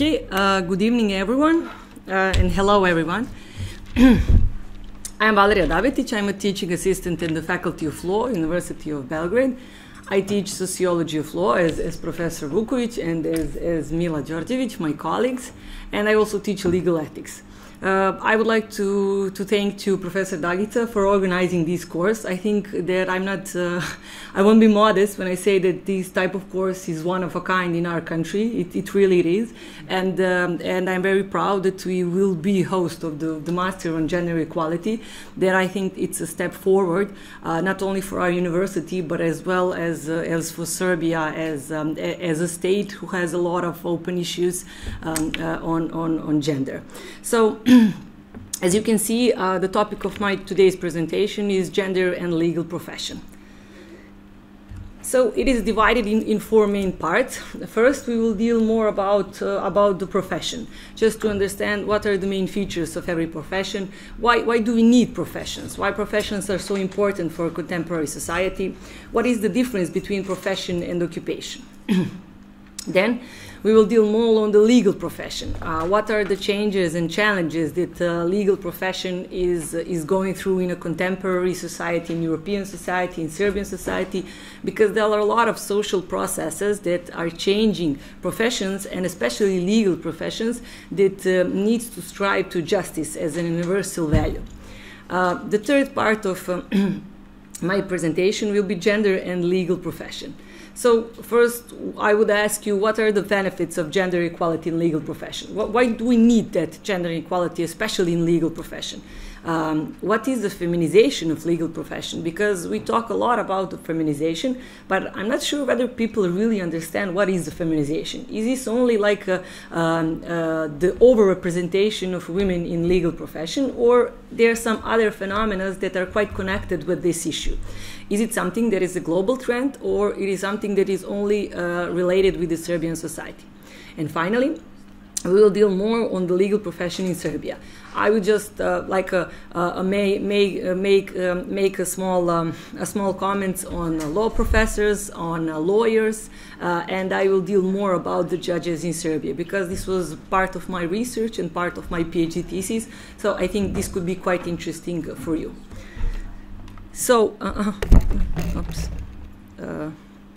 Okay, uh, good evening, everyone, uh, and hello, everyone. I'm Valerija Dabetić. I'm a teaching assistant in the Faculty of Law, University of Belgrade. I teach sociology of law as, as Professor Vukovic and as, as Mila Đorđević, my colleagues, and I also teach legal ethics. Uh, I would like to, to thank to Professor Dragica for organizing this course. I think that I'm not, uh, I won't be modest when I say that this type of course is one of a kind in our country. It, it really is. And, um, and I'm very proud that we will be host of the, the Master on Gender Equality. That I think it's a step forward, uh, not only for our university, but as well as, uh, as for Serbia as, um, as a state who has a lot of open issues um, uh, on, on, on gender. So, as you can see, uh, the topic of my today's presentation is gender and legal profession. So it is divided in, in four main parts. First, we will deal more about, uh, about the profession, just to understand what are the main features of every profession, why, why do we need professions, why professions are so important for contemporary society, what is the difference between profession and occupation. then, we will deal more on the legal profession. Uh, what are the changes and challenges that the legal profession is, uh, is going through in a contemporary society, in European society, in Serbian society, because there are a lot of social processes that are changing professions and especially legal professions that uh, needs to strive to justice as an universal value. Uh, the third part of my presentation will be gender and legal profession. So first, I would ask you, what are the benefits of gender equality in legal profession? Why do we need that gender equality, especially in legal profession? Um, what is the feminization of legal profession? Because we talk a lot about the feminization, but I'm not sure whether people really understand what is the feminization. Is this only like a, um, uh, the overrepresentation of women in legal profession, or there are some other phenomena that are quite connected with this issue? Is it something that is a global trend, or it is something that is only uh, related with the Serbian society? And finally, we will deal more on the legal profession in Serbia. I would just uh, like a, a may, may, uh, make um, make a small um, a small comments on uh, law professors, on lawyers, uh, and I will deal more about the judges in Serbia because this was part of my research and part of my PhD thesis. So I think this could be quite interesting for you. So, uh, oops. Uh,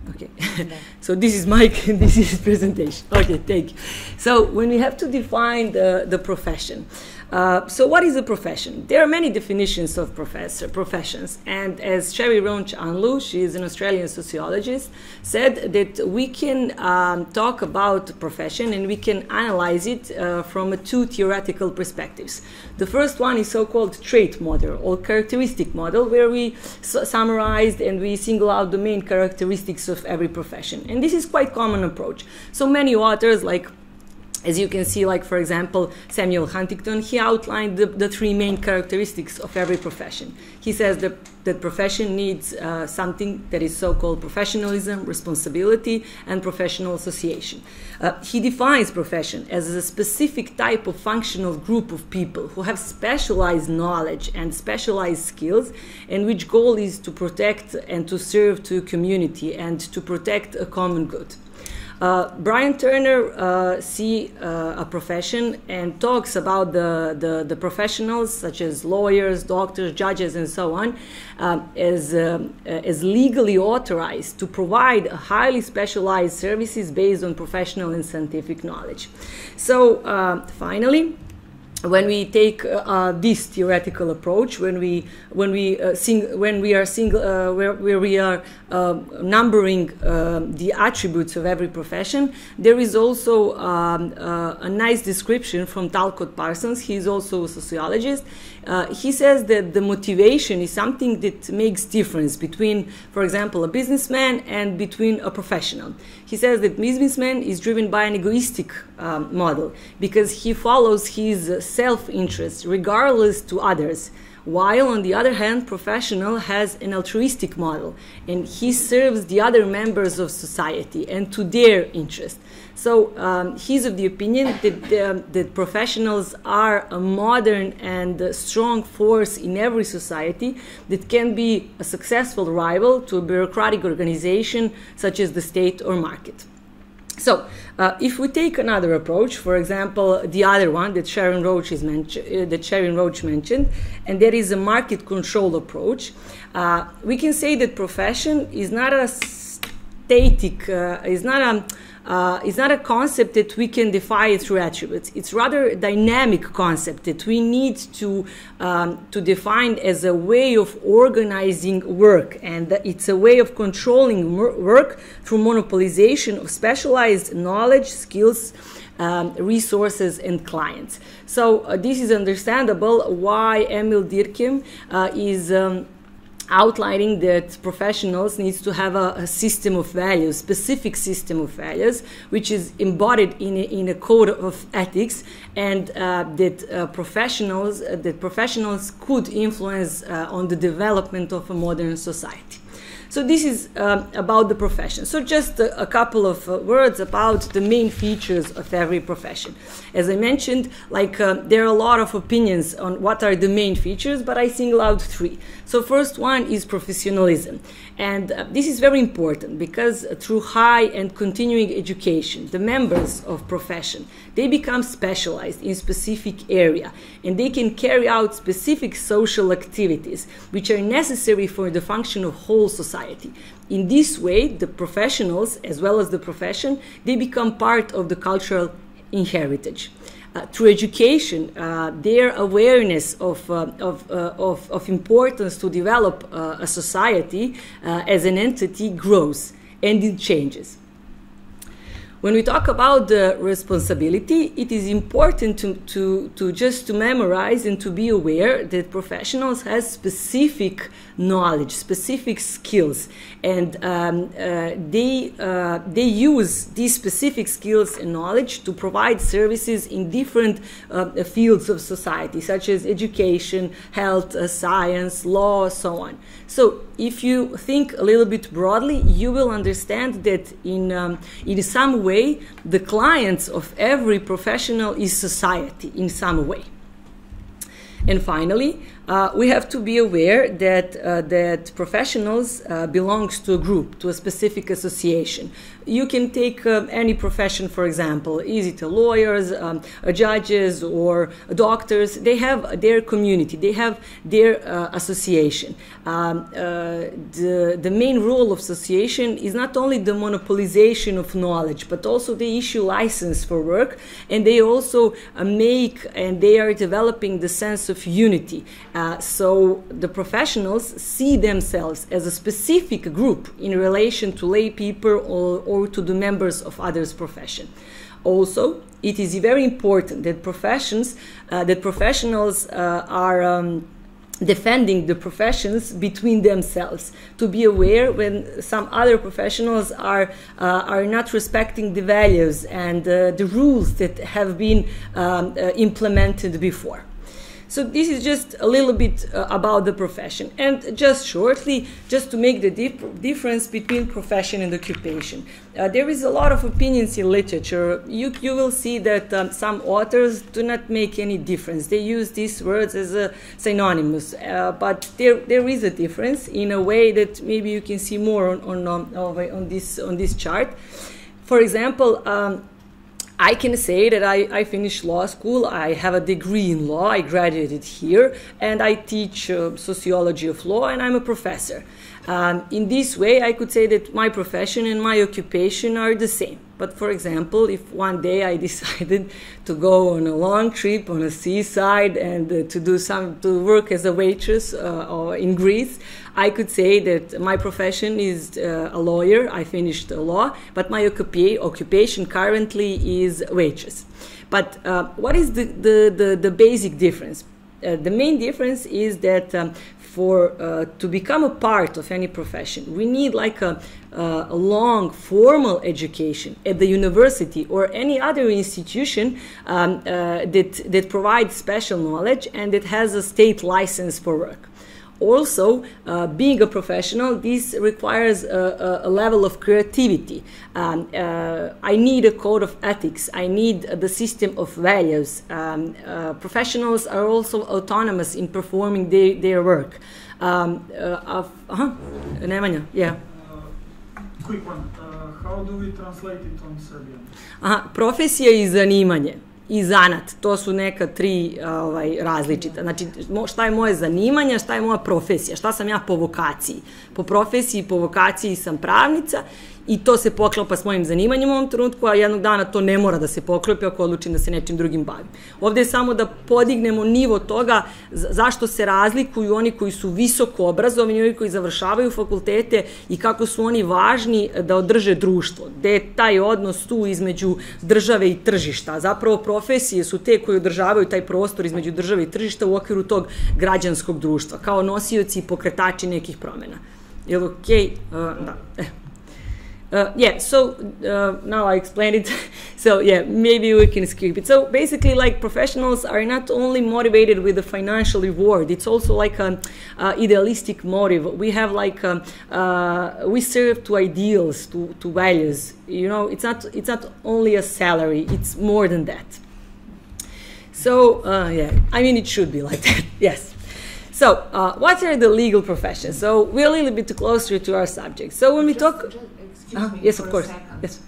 Okay, so this is my this is presentation. Okay, thank you. So when we have to define the, the profession, uh, so what is a profession? There are many definitions of professor professions, and as Sharon Roach Anleu, she is an Australian sociologist, said that we can um, talk about profession and we can analyze it uh, from two theoretical perspectives. The first one is so-called trait model or characteristic model, where we summarize and we single out the main characteristics of every profession, and this is quite common approach. So many authors like as you can see, like for example, Samuel Huntington, he outlined the, the three main characteristics of every profession. He says that that profession needs uh, something that is so-called professionalism, responsibility, and professional association. Uh, he defines profession as a specific type of functional group of people who have specialized knowledge and specialized skills, and which goal is to protect and to serve to a community and to protect a common good. Uh, Bryan Turner uh, see uh, a profession and talks about the, the, the, professionals such as lawyers, doctors, judges, and so on um, as, um, as legally authorized to provide highly specialized services based on professional and scientific knowledge. So uh, finally, when we take uh, this theoretical approach, when we when we uh, sing, when we are single, uh, where, where we are um, numbering um, the attributes of every profession, there is also um, uh, a nice description from Talcott Parsons. He is also a sociologist. Uh, he says that the motivation is something that makes difference between, for example, a businessman and between a professional. He says that businessman is driven by an egoistic um, model because he follows his self-interest regardless to others while on the other hand professional has an altruistic model and he serves the other members of society and to their interest. So um, he's of the opinion that, um, that professionals are a modern and a strong force in every society that can be a successful rival to a bureaucratic organization such as the state or market so Uh, if we take another approach, for example, the other one that Sharon Roach is mentioned, uh, that Sharon Roach mentioned, and that is a market control approach, uh, we can say that profession is not a static, uh, is not a uh, is not a concept that we can define through attributes. It's rather a dynamic concept that we need to um, to define as a way of organizing work, and it's a way of controlling work through monopolization of specialized knowledge, skills. Um, resources and clients. So uh, this is understandable why Emil Durkheim uh, is um, outlining that professionals needs to have a, a, system of values, specific system of values, which is embodied in a, in a code of ethics, and uh, that uh, professionals uh, that professionals could influence uh, on the development of a modern society. So this is um, about the profession. So just a, a couple of uh, words about the main features of every profession. As I mentioned, like uh, there are a lot of opinions on what are the main features, but I single out three. So first one is professionalism. And uh, this is very important because through high and continuing education, the members of profession, they become specialized in specific area and they can carry out specific social activities which are necessary for the function of whole society. In this way, the professionals as well as the profession, they become part of the cultural inheritage uh, through education, uh, their awareness of, uh, of, uh, of, of, importance to develop uh, a society uh, as an entity grows and it changes. When we talk about the responsibility, it is important to, to, to just to memorize and to be aware that professionals have specific knowledge, specific skills, and um, uh, they, uh, they use these specific skills and knowledge to provide services in different uh, fields of society, such as education, health, uh, science, law, so on. So, if you think a little bit broadly, you will understand that in, um, in some way, the clients of every professional is society in some way. And finally, uh, we have to be aware that uh, that professionals uh, belongs to a group, to a specific association. You can take uh, any profession, for example, is it lawyers, um, judges, or doctors? They have their community, they have their uh, association. Um, uh, the the main role of association is not only the monopolization of knowledge, but also they issue license for work, and they also make and they are developing the sense of unity uh, so the professionals see themselves as a specific group in relation to lay people or, or to the members of others' profession. Also, it is very important that professions, uh, that professionals uh, are. Um, defending the professions between themselves to be aware when some other professionals are uh, are not respecting the values and uh, the rules that have been um, uh, implemented before so this is just a little bit uh, about the profession. And just shortly, just to make the dif- difference between profession and occupation. Uh, there is a lot of opinions in literature. You, you will see that um, some authors do not make any difference. They use these words as a synonymous, uh, but there, there is a difference in a way that maybe you can see more on, on, on, on this, on this chart. For example, um, I can say that I, I, finished law school. I have a degree in law. I graduated here, and I teach uh, sociology of law, and I'm a professor. Um, in this way, I could say that my profession and my occupation are the same. But for example, if one day I decided to go on a long trip on a seaside and uh, to do some to work as a waitress uh, or in Greece, I could say that my profession is uh, a lawyer. I finished law, but my occupa- occupation currently is waitress. But uh, what is the, the, the, the basic difference? Uh, the main difference is that um, for uh, to become a part of any profession, we need like a, uh, a, long formal education at the university or any other institution um, uh, that that provides special knowledge and that has a state license for work also uh, being a professional this requires a, a, level of creativity. Um, uh, i need a code of ethics. I need the system of values. Um, uh, professionals are also autonomous in performing their, their work. Um, uh, uh-huh. Nemanja, yeah. Quick one. How do we translate it on Serbian? Aha, profesija i zanimanje i zanat, to su neka tri ovaj, različita. Znači, šta je moje zanimanje, šta je moja profesija, šta sam ja po vokaciji. Po profesiji i po vokaciji sam pravnica i to se poklapa s mojim zanimanjem u ovom trenutku, a jednog dana to ne mora da se poklopi ako odlučim da se nečim drugim bavim. Ovde je samo da podignemo nivo toga zašto se razlikuju oni koji su visoko obrazovani, oni koji završavaju fakultete i kako su oni važni da održe društvo. Gde je taj odnos tu između države i tržišta. Zapravo profesije su te koje održavaju taj prostor između države i tržišta u okviru tog građanskog društva, kao nosioci i pokretači nekih promena. Je li okej? Okay? Uh, da. Eh. Uh, yeah, so uh, now I explained it. so yeah, maybe we can skip it. So basically, like professionals are not only motivated with the financial reward; it's also like an uh, idealistic motive. We have like um, uh, we serve to ideals, to, to values. You know, it's not it's not only a salary; it's more than that. So uh, yeah, I mean, it should be like that. yes. So, uh, what are the legal professions? So, we're a little bit closer to our subject. So, when we just, talk. Just, uh, yes, of course. Yes.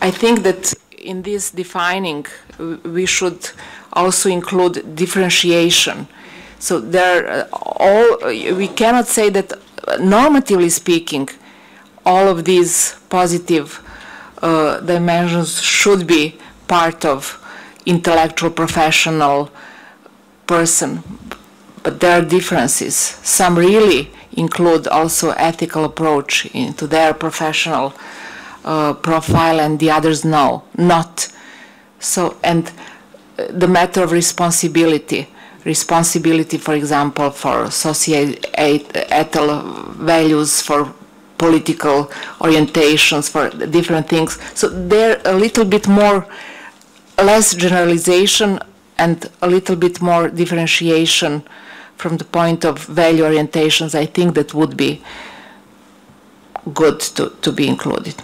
I think that in this defining, we should also include differentiation. So there, uh, all we cannot say that, uh, normatively speaking, all of these positive uh, dimensions should be part of intellectual professional person but there are differences. Some really include also ethical approach into their professional uh, profile and the others no not. So and uh, the matter of responsibility. Responsibility for example for societal values for political orientations for different things. So they're a little bit more less generalization and a little bit more differentiation from the point of value orientations, I think that would be good to, to be included.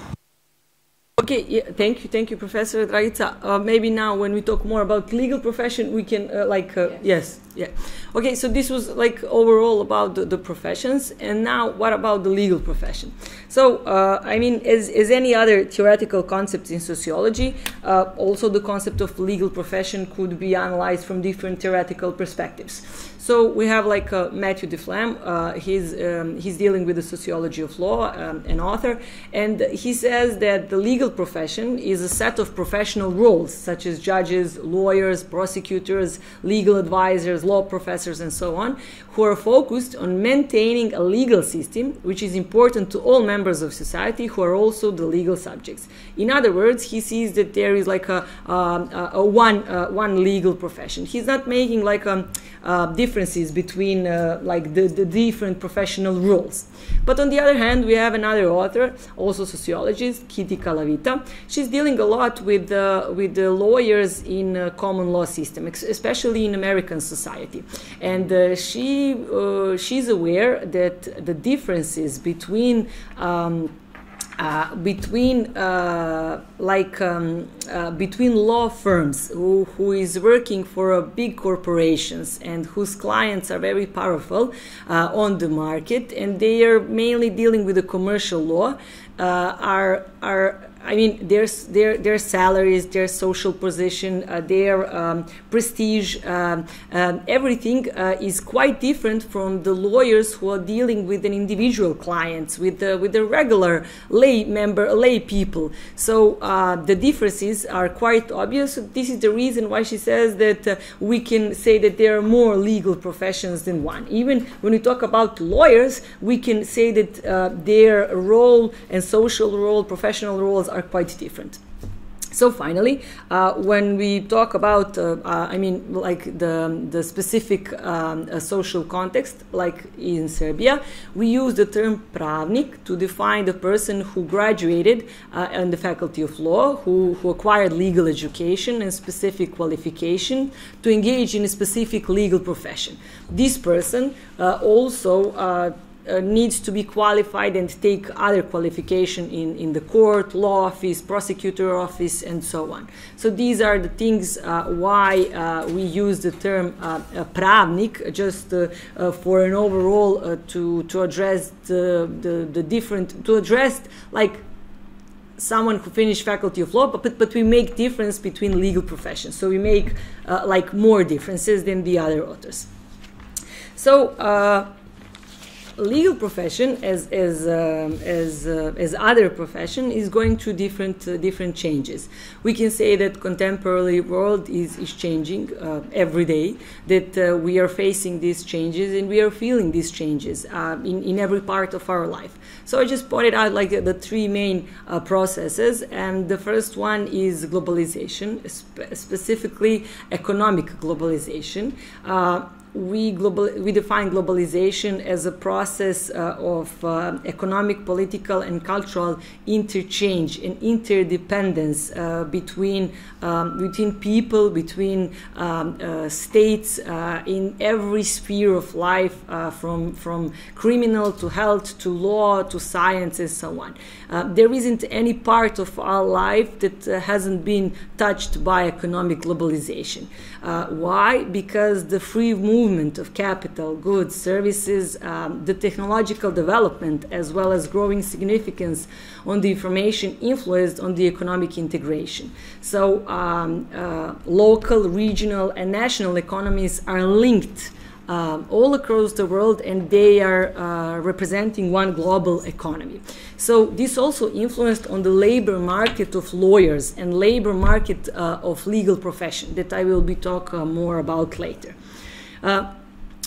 Okay, yeah, thank you, thank you, Professor Dragica. Uh, maybe now, when we talk more about legal profession, we can uh, like uh, yes. yes, yeah. Okay, so this was like overall about the, the, professions, and now what about the legal profession? So, uh, I mean, as, as any other theoretical concept in sociology, uh, also the concept of legal profession could be analyzed from different theoretical perspectives. So we have like uh, Matthew Deflem. Uh, he's um, he's dealing with the sociology of law, um, an author, and he says that the legal profession is a set of professional roles such as judges, lawyers, prosecutors, legal advisors, law professors, and so on, who are focused on maintaining a legal system which is important to all members of society who are also the legal subjects. In other words, he sees that there is like a, um, a, one uh, one legal profession. He's not making like a um, uh, differences between uh, like the, the different professional roles. But on the other hand, we have another author, also sociologist, Kitty Calavita. She's dealing a lot with uh, with the lawyers in uh, common law system, especially in American society, and uh, she uh, she's aware that the differences between um, uh, between uh, like um, uh, between law firms who, who is working for big corporations and whose clients are very powerful uh, on the market and they are mainly dealing with the commercial law uh, are are I mean, their, their, their salaries, their social position, uh, their um, prestige, um, um, everything uh, is quite different from the lawyers who are dealing with an individual clients, with the, with the regular lay member, lay people. So uh, the differences are quite obvious. This is the reason why she says that uh, we can say that there are more legal professions than one. Even when we talk about lawyers, we can say that uh, their role and social role, professional roles are quite different. So finally, uh, when we talk about, uh, uh, I mean, like the, the specific um, uh, social context, like in Serbia, we use the term pravnik to define the person who graduated uh, in the faculty of law, who, who acquired legal education and specific qualification to engage in a specific legal profession. This person uh, also uh, needs to be qualified and take other qualification in, in the court, law office, prosecutor office, and so on. So these are the things uh, why uh, we use the term uh, pravnik just uh, for an overall to, to address the, the, the different, to address like someone who finished faculty of law, but, but we make difference between legal professions. So we make uh, like more differences than the other authors. So uh, legal profession as as uh, as uh, as other profession is going through different uh, different changes. We can say that contemporary world is is changing uh, every day that uh, we are facing these changes and we are feeling these changes uh, in in every part of our life. So i just pointed out like the three main processes and the first one is globalization spe- specifically economic globalization we, global, we define globalization as a process uh, of uh, economic, political, and cultural interchange and interdependence uh, between, um, between people, between um, uh, states uh, in every sphere of life, uh, from, from criminal to health to law to science and so on. there isn't any part of our life that hasn't been touched by economic globalization. why? Because the free movement movement of capital, goods, services, um, the technological development, as well as growing significance on the information influenced on the economic integration. So, um, uh, local, regional, and national economies are linked. Um, all across the world, and they are uh, representing one global economy. So this also influenced on the labor market of lawyers and labor market uh, of legal profession that I will be talk uh, more about later.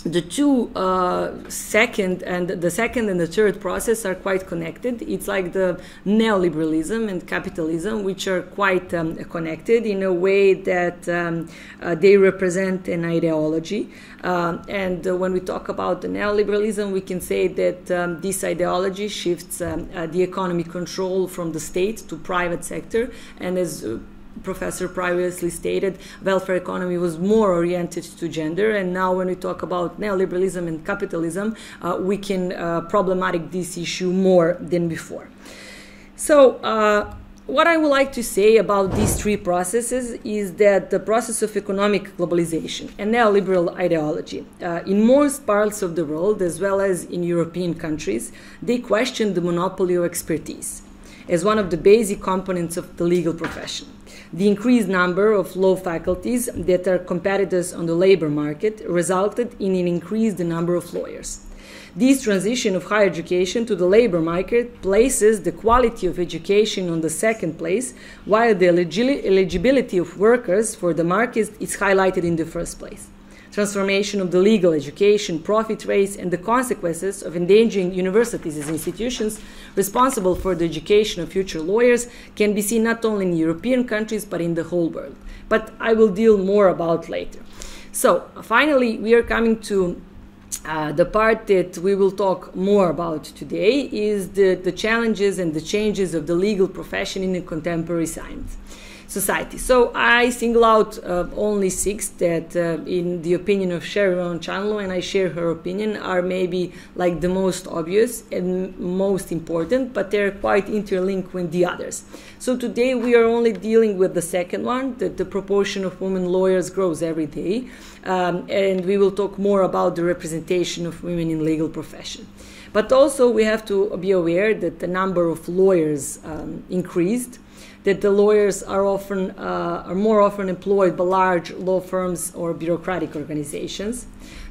The two uh, second and the second and the third process are quite connected. It's like the neoliberalism and capitalism, which are quite um, connected in a way that um, uh, they represent an ideology. Uh, and uh, when we talk about the neoliberalism, we can say that um, this ideology shifts um, uh, the economy control from the state to private sector, and as uh, professor previously stated, welfare economy was more oriented to gender, and now when we talk about neoliberalism and capitalism, uh, we can uh, problematic this issue more than before. So. Uh, what I would like to say about these three processes is that the process of economic globalization and neoliberal ideology, uh, in most parts of the world, as well as in European countries, they question the monopoly of expertise as one of the basic components of the legal profession. The increased number of law faculties that are competitors on the labor market resulted in an increased number of lawyers. This transition of higher education to the labor market places the quality of education on the second place, while the eligibility of workers for the market is highlighted in the first place transformation of the legal education, profit rates, and the consequences of endangering universities as institutions responsible for the education of future lawyers can be seen not only in European countries but in the whole world. But I will deal more about later. So, finally, we are coming to uh, the part that we will talk more about today is the, the challenges and the changes of the legal profession in the contemporary science society. So I single out uh, only six that, uh, in the opinion of Sharon Chanlo, and I share her opinion, are maybe like the most obvious and most important, but they're quite interlinked with the others. So today we are only dealing with the second one, that the proportion of women lawyers grows every day, um, and we will talk more about the representation of women in legal profession. But also we have to be aware that the number of lawyers um, increased that the lawyers are often uh, are more often employed by large law firms or bureaucratic organizations.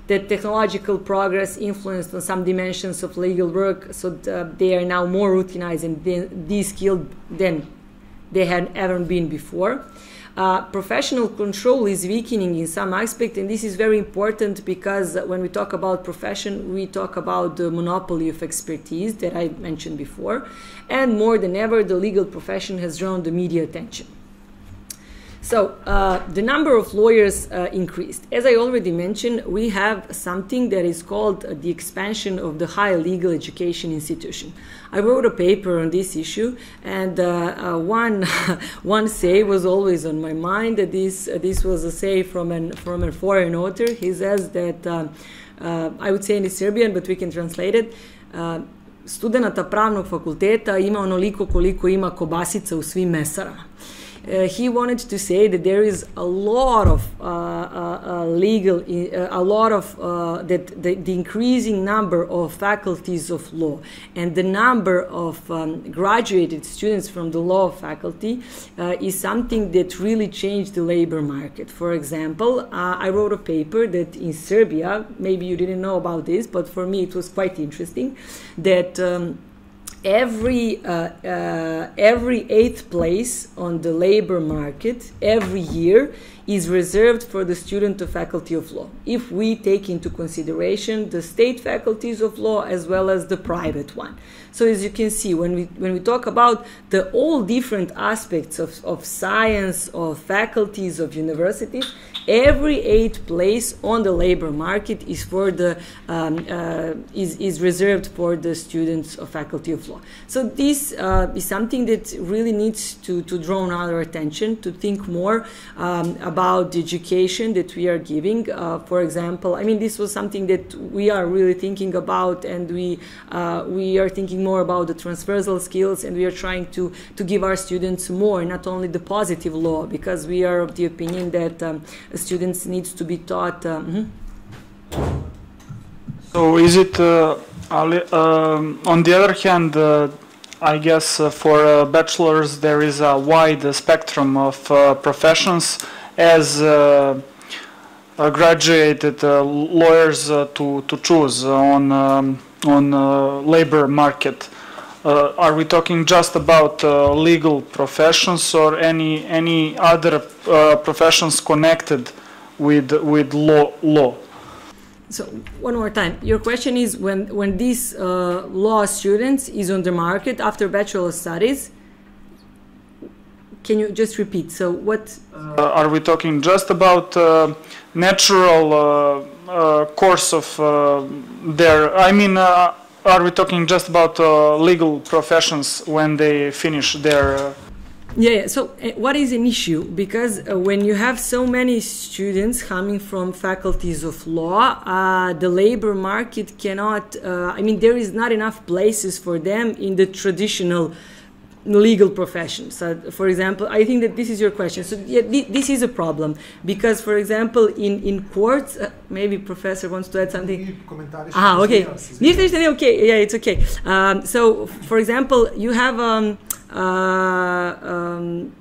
That technological progress influenced on some dimensions of legal work, so they are now more routinized and de-skilled than they had ever been before. Uh, professional control is weakening in some aspect, and this is very important because when we talk about profession, we talk about the monopoly of expertise that I mentioned before, and more than ever, the legal profession has drawn the media attention. So uh, the number of lawyers uh, increased. As I already mentioned, we have something that is called uh, the expansion of the higher legal education institution. I wrote a paper on this issue, and uh, uh, one one say was always on my mind. That this uh, this was a say from an from a foreign author. He says that I would say in Serbian, but we can translate it. Studenata pravnog fakulteta ima onoliko koliko ima kobasica u svim mesarama. Uh, he wanted to say that there is a lot of uh, uh, uh legal, a lot of that the, the, increasing number of faculties of law and the number of um, graduated students from the law faculty is something that really changed the labor market. For example, I wrote a paper that in Serbia, maybe you didn't know about this, but for me it was quite interesting, that. Um, every uh, uh, every eighth place on the labor market every year is reserved for the student of faculty of law. If we take into consideration the state faculties of law as well as the private one. So as you can see when we when we talk about the all different aspects of, of science of faculties of universities every eighth place on the labor market is for the um, uh, is, is reserved for the students of faculty of law. So this uh, is something that really needs to, to draw our attention to think more um, about the education that we are giving. Uh, for example i mean this was something that we are really thinking about and we uh, we are thinking more about the transversal skills and we are trying to to give our students more not only the positive law because we are of the opinion that um, students needs to be taught. Uh, mm-hmm. So is it, uh, um, on the other hand, uh, I guess uh, for uh, bachelors there is a wide spectrum of uh, professions as graduated lawyers to, to choose on, um, on labor market. Uh, are we talking just about uh, legal professions or any any other uh, professions connected with with law law? So one more time, your question is when when these uh, law students is on the market after bachelor studies. Can you just repeat? So what? Uh, are we talking just about uh, natural course of their? I mean are we talking just about uh, legal professions when they finish their uh... yeah, yeah, so uh, what is an issue? Because uh, when you have so many students coming from faculties of law uh, the labor market cannot uh, i mean there is not enough places for them in the traditional legal profession. So, for example, I think that this is your question. So, yeah, th- this is a problem because, for example, in in courts, uh, maybe professor wants to add something. Ah, okay. Okay, yeah, it's okay. Um, so, for example, you have um, uh, um.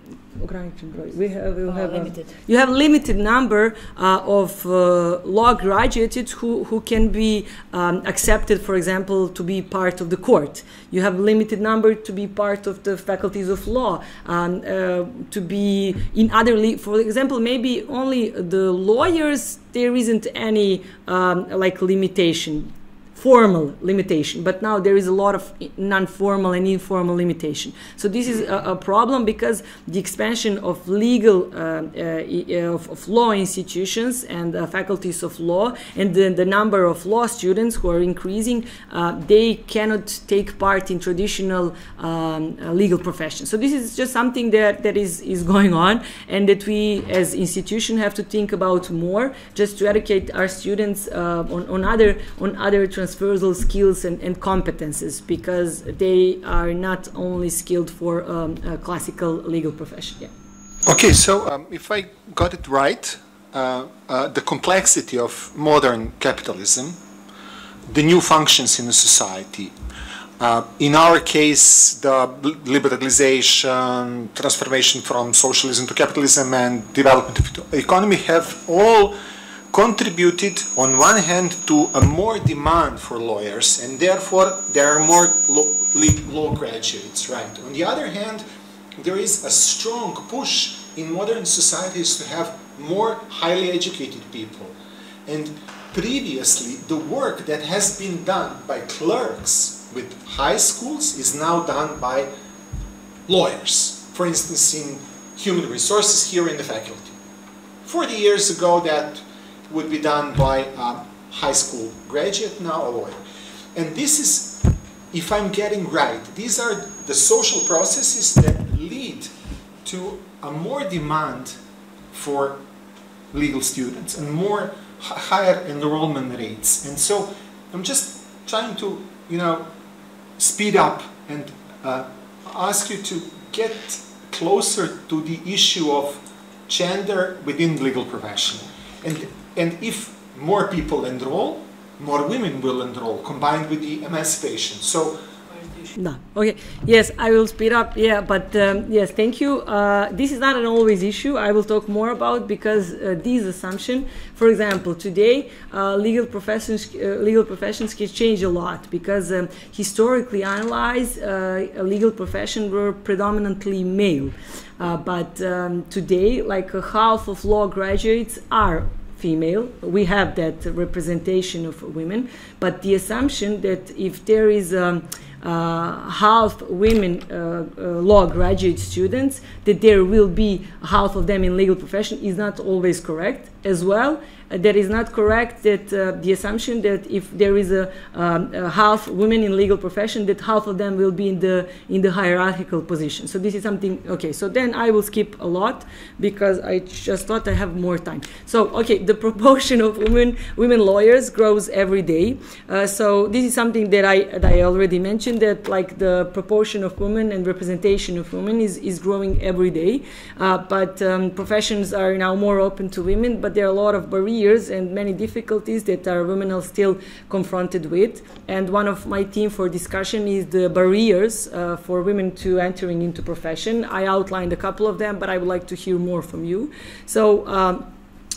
We have, we have limited. A, you have limited number uh, of uh, law graduates who, who can be um, accepted, for example, to be part of the court. You have limited number to be part of the faculties of law, um, uh, to be in other, for example, maybe only the lawyers, there isn't any um, like limitation formal limitation, but now there is a lot of non-formal and informal limitation. So this is a, a problem because the expansion of legal uh, uh, of, of, law institutions and uh, faculties of law and the, the, number of law students who are increasing, uh, they cannot take part in traditional um, legal professions. So this is just something that, that is, is going on and that we as institution have to think about more just to educate our students uh, on, on other on other trans transversal skills and, and competences because they are not only skilled for um, a classical legal profession. Yeah. Okay, so um, if I got it right, uh, uh, the complexity of modern capitalism, the new functions in the society, uh, in our case, the liberalization, transformation from socialism to capitalism, and development of the economy have all contributed on one hand to a more demand for lawyers and therefore there are more law, graduates right? On the other hand there is a strong push in modern societies to have more highly educated people. And previously the work that has been done by clerks with high schools is now done by lawyers. For instance in human resources here in the faculty. 40 years ago that would be done by a high school graduate, now a lawyer. And this is, if I'm getting right, these are the social processes that lead to a more demand for legal students and more higher enrollment rates. And so I'm just trying to, you know, speed up and uh, ask you to get closer to the issue of gender within legal profession. And, and if more people enroll, more women will enroll, combined with the emancipation. So no. Okay. Yes, I will speed up. Yeah, but um, yes, thank you. Uh, this is not an always issue. I will talk more about because uh, these assumption. For example, today uh, legal professions uh, legal professions can change a lot because um, historically analyzed, uh, legal profession were predominantly male, uh, but um, today, like half of law graduates are female. We have that representation of women, but the assumption that if there is uh, half women uh, uh, law graduate students, that there will be half of them in legal profession is not always correct as well that is not correct that uh, the assumption that if there is a, um, a, half women in legal profession that half of them will be in the in the hierarchical position. So this is something okay so then i will skip a lot because i just thought i have more time. So okay the proportion of women women lawyers grows every day. Uh, so this is something that i that i already mentioned that like the proportion of women and representation of women is is growing every day. Uh, but um, professions are now more open to women but there are a lot of barriers barriers and many difficulties that our women are still confronted with. And one of my team for discussion is the barriers uh, for women to entering into profession. I outlined a couple of them, but I would like to hear more from you. So. Um,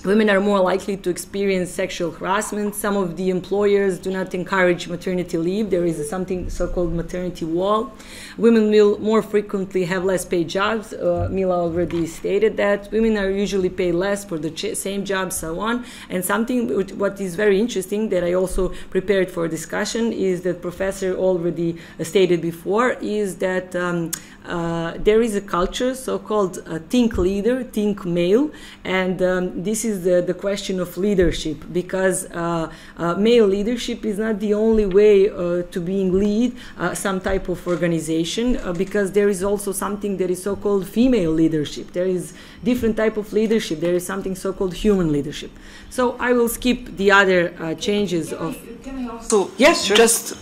Women are more likely to experience sexual harassment. Some of the employers do not encourage maternity leave. There is something so-called maternity wall. Women will more frequently have less paid jobs. Uh, Mila already stated that. Women are usually paid less for the same job, so on. And something what is very interesting that I also prepared for discussion is that Professor already stated before is that um, uh, there is a culture so-called uh, think leader, think male, and um, this is the, the question of leadership because uh, uh male leadership is not the only way uh, to being lead some type of organization because there is also something that is so-called female leadership. There is different type of leadership. There is something so-called human leadership. So I will skip the other changes can of. I, can I also yes, sure. just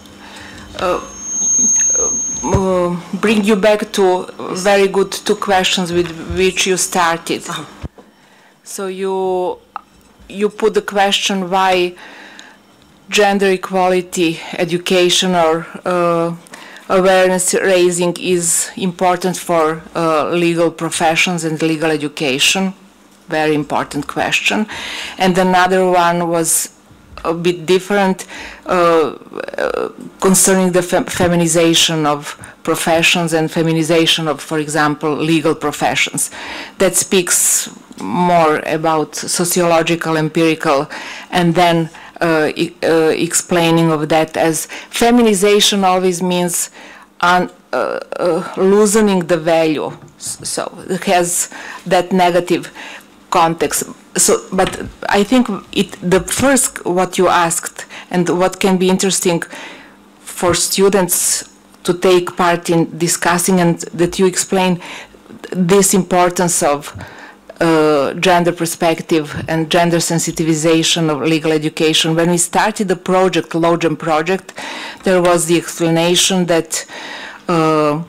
uh, bring you back to very good two questions with which you started. Uh-huh. So you you put the question why gender equality education or uh, awareness raising is important for uh, legal professions and legal education. Very important question. And another one was a bit different uh, concerning the fem feminization of professions and feminization of, for example, legal professions. That speaks more about sociological, empirical, and then uh, e uh, explaining of that as feminization always means un, uh, uh, loosening the value. So it has that negative context. So, but I think it, the first what you asked and what can be interesting for students to take part in discussing and that you explain this importance of uh, gender perspective and gender sensitization of legal education. When we started the project, LawGem project, there was the explanation that uh,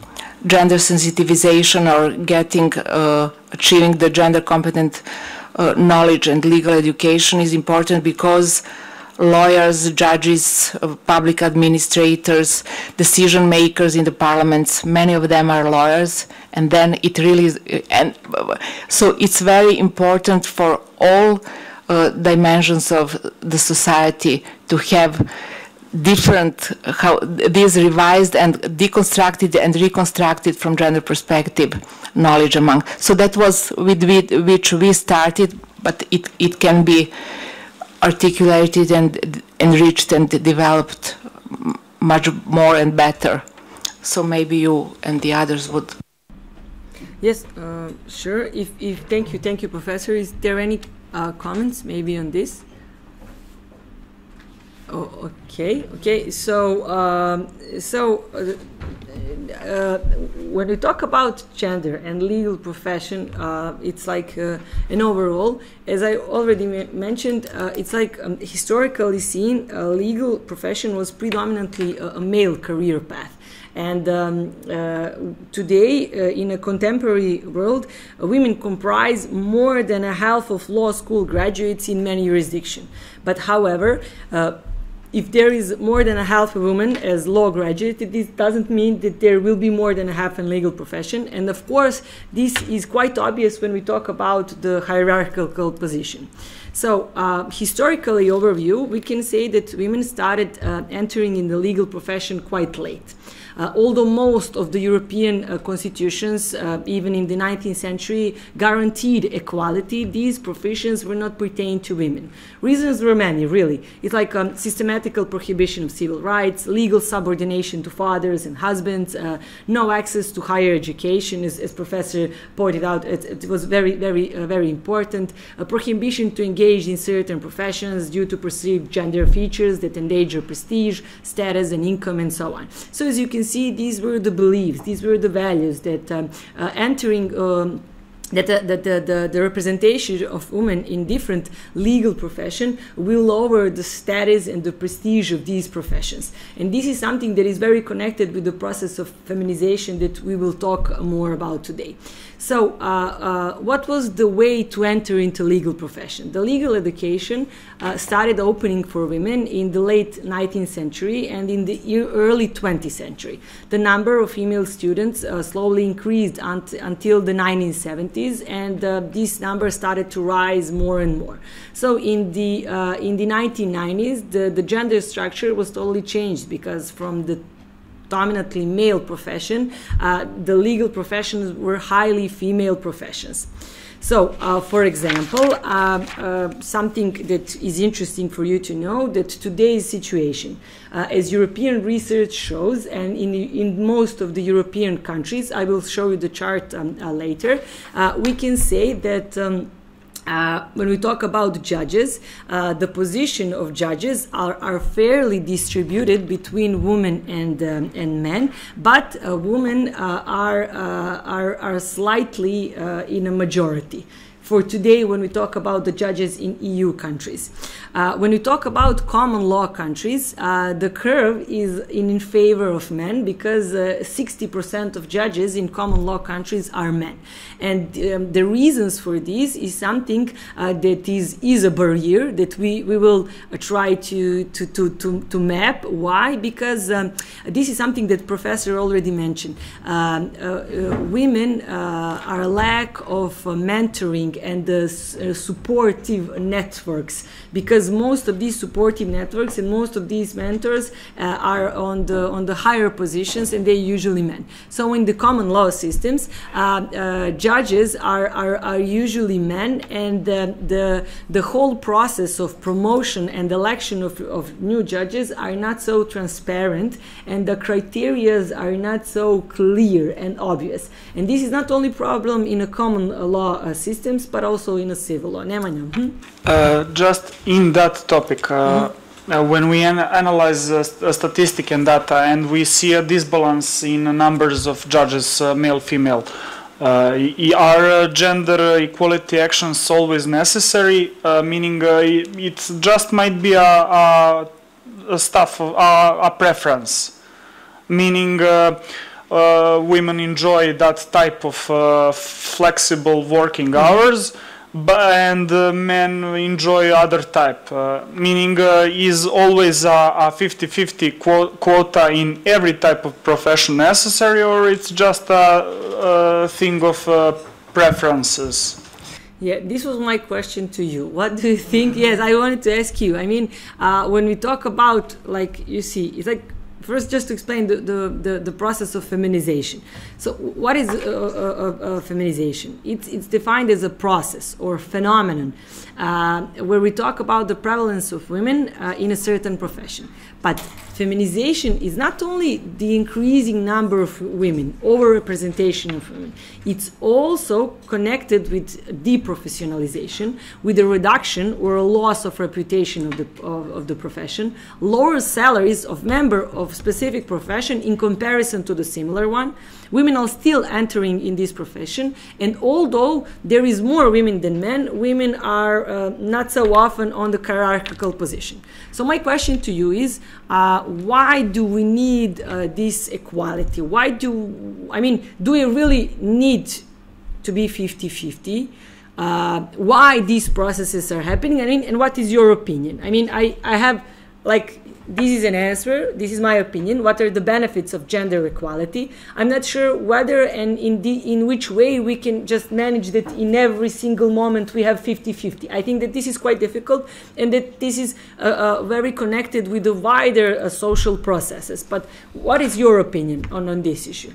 gender sensitization or getting uh, achieving the gender competent uh, knowledge and legal education is important because lawyers, judges, uh, public administrators, decision makers in the parliaments, many of them are lawyers, and then it really is, uh, and so it's very important for all uh, dimensions of the society to have different how these revised and deconstructed and reconstructed from gender perspective knowledge among. So that was with, with which we started but it, it can be articulated and enriched and developed much more and better. So maybe you and the others would. Yes uh, sure. If, if thank you thank you professor. Is there any uh, comments maybe on this? Oh, okay, okay. Okay. So, um, so uh, uh, when we talk about gender and legal profession, uh, it's like uh, an overall. As I already mentioned, uh, it's like um, historically seen, a legal profession was predominantly a, a male career path And um, uh, today, uh, in a contemporary world, uh, women comprise more than a half of law school graduates in many jurisdictions. But however, uh, if there is more than a half a woman as law graduate, this doesn't mean that there will be more than a half in legal profession. And of course, this is quite obvious when we talk about the hierarchical position. So, uh, historically overview, we can say that women started uh, entering in the legal profession quite late. Uh, although most of the European uh, constitutions, uh, even in the 19th century, guaranteed equality, these professions were not pertained to women. Reasons were many, really. It's like um, systematical prohibition of civil rights, legal subordination to fathers and husbands, no access to higher education, as, as Professor pointed out, it, it was very, very, very important. A prohibition to engage in certain professions due to perceived gender features that endanger prestige, status, and income, and so on. So, as you can see these were the beliefs, these were the values that um, uh, entering. Um, that, that the, the, the, representation of women in different legal profession will lower the status and the prestige of these professions. And this is something that is very connected with the process of feminization that we will talk more about today. So, uh, uh, what was the way to enter into legal profession? The legal education uh, started opening for women in the late 19th century and in the early 20th century. The number of female students uh, slowly increased until the 1970s, and uh, this number started to rise more and more. So, in the uh, in the 1990s, the, the gender structure was totally changed because from the dominantly male profession, uh, the legal professions were highly female professions. So, uh, for example, uh, uh, something that is interesting for you to know that today's situation, uh, as European research shows, and in, in most of the European countries, I will show you the chart um, uh, later, we can say that. Um, uh, when we talk about judges, uh, the position of judges are, are fairly distributed between women and, um, and men, but uh, women uh, are, uh, are, are slightly in a majority for today when we talk about the judges in EU countries. Uh, when we talk about common law countries, uh, the curve is in, in favor of men because uh, 60% of judges in common law countries are men. And um, the reasons for this is something uh, that is, is a barrier that we, we will uh, try to, to, to, to, to map. Why? Because um, this is something that Professor already mentioned. Um, uh, women are a lack of mentoring and the uh, supportive networks. Because most of these supportive networks and most of these mentors uh, are on the on the higher positions and they're usually men. So in the common law systems uh, uh judges are, are, are usually men and the the the whole process of promotion and election of, of new judges are not so transparent and the criterias are not so clear and obvious. And this is not only problem in a common law uh, but also in a civil law. Nemanja. Hmm? Uh, just in that topic, uh, mm-hmm. uh, when we an- analyze uh, statistic and data and we see a disbalance in numbers of judges, uh, male, female, uh, are gender equality actions always necessary? meaning it just might be a, a, a stuff, a, a preference. Meaning uh, women enjoy that type of uh, flexible working mm-hmm. hours but, and uh, men enjoy other type uh, meaning uh, is always a 50-50 quo quota in every type of profession necessary or it's just a, a thing of uh, preferences yeah, this was my question to you. What do you think? Yes, I wanted to ask you. I mean, when we talk about, like, you see, it's like First, just to explain the, the, the, the process of feminization. So, what is uh, uh, uh, feminization? It's, it's defined as a process or phenomenon uh, where we talk about the prevalence of women uh, in a certain profession. But feminization is not only the increasing number of women, overrepresentation of women, it's also connected with deprofessionalization, with a reduction or a loss of reputation of the, of, of the profession, lower salaries of member of specific profession in comparison to the similar one. Women are still entering in this profession, and although there is more women than men, women are uh, not so often on the hierarchical position. So my question to you is, uh, why do we need uh, this equality? Why do, I mean, do we really need to be 50 50? Uh, why these processes are happening? I mean, and what is your opinion? I mean, I, I have like this is an answer. This is my opinion. What are the benefits of gender equality? I'm not sure whether and in the in which way we can just manage that in every single moment we have 50-50. I think that this is quite difficult and that this is uh, uh, very connected with the wider uh, social processes. But what is your opinion on, on this issue?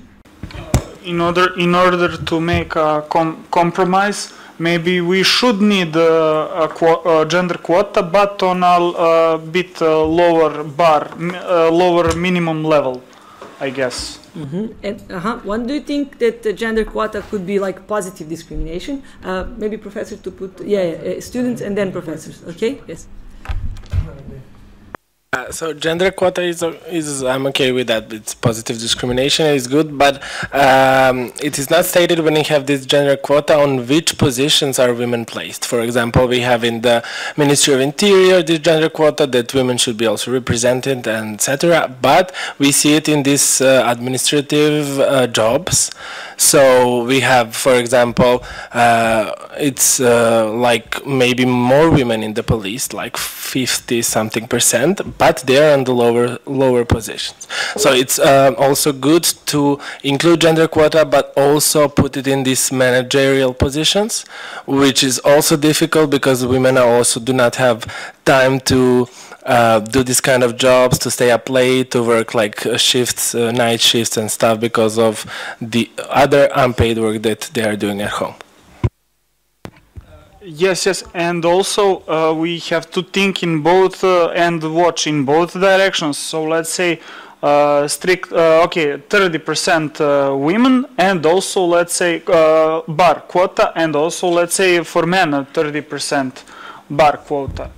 In order in order to make a com compromise, maybe we should need a, qu- a gender quota, but on a bit uh, lower bar, uh, lower minimum level, I guess. Mm-hmm. And uh-huh. when do you think that the gender quota could be like positive discrimination? Uh, maybe professor to put, yeah, yeah, students and then professors. Okay, yes. Uh, so gender quota is is I'm okay with that. It's positive discrimination is good, but um, it is not stated when you have this gender quota on which positions are women placed. For example, we have in the Ministry of Interior this gender quota that women should be also represented and etc. But we see it in these uh, administrative uh, jobs. So we have, for example, uh, it's uh, like maybe more women in the police, like 50 something percent, but they're in the lower lower positions. So it's um, also good to include gender quota, but also put it in these managerial positions, which is also difficult because women also do not have time to uh, do this kind of jobs, to stay up late, to work like uh, shifts, uh, night shifts and stuff because of the other unpaid work that they are doing at home. Yes, yes, and also uh, we have to think in both uh, and watch in both directions. So let's say uh, strict, okay, 30% women, and also let's say bar quota, and also let's say for men 30% bar quota.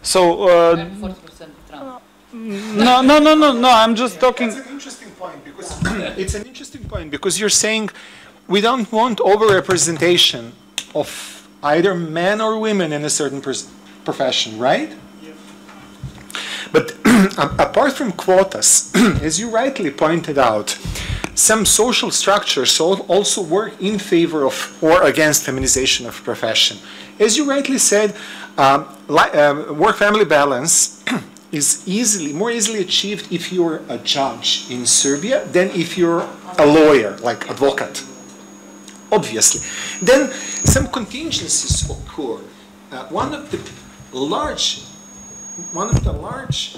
So. Uh, no, no, no, no, no. I'm just talking. That's an interesting point because it's an interesting point because you're saying we don't want overrepresentation of either men or women in a certain profession, right? But apart from quotas, as you rightly pointed out, some social structures also work in favor of or against feminization of profession. As you rightly said, um, uh, work-family balance is easily, more easily achieved if you're a judge in Serbia than if you're a lawyer, like advocate. Obviously. Then some contingencies occur. Uh, one of the large, one of the large,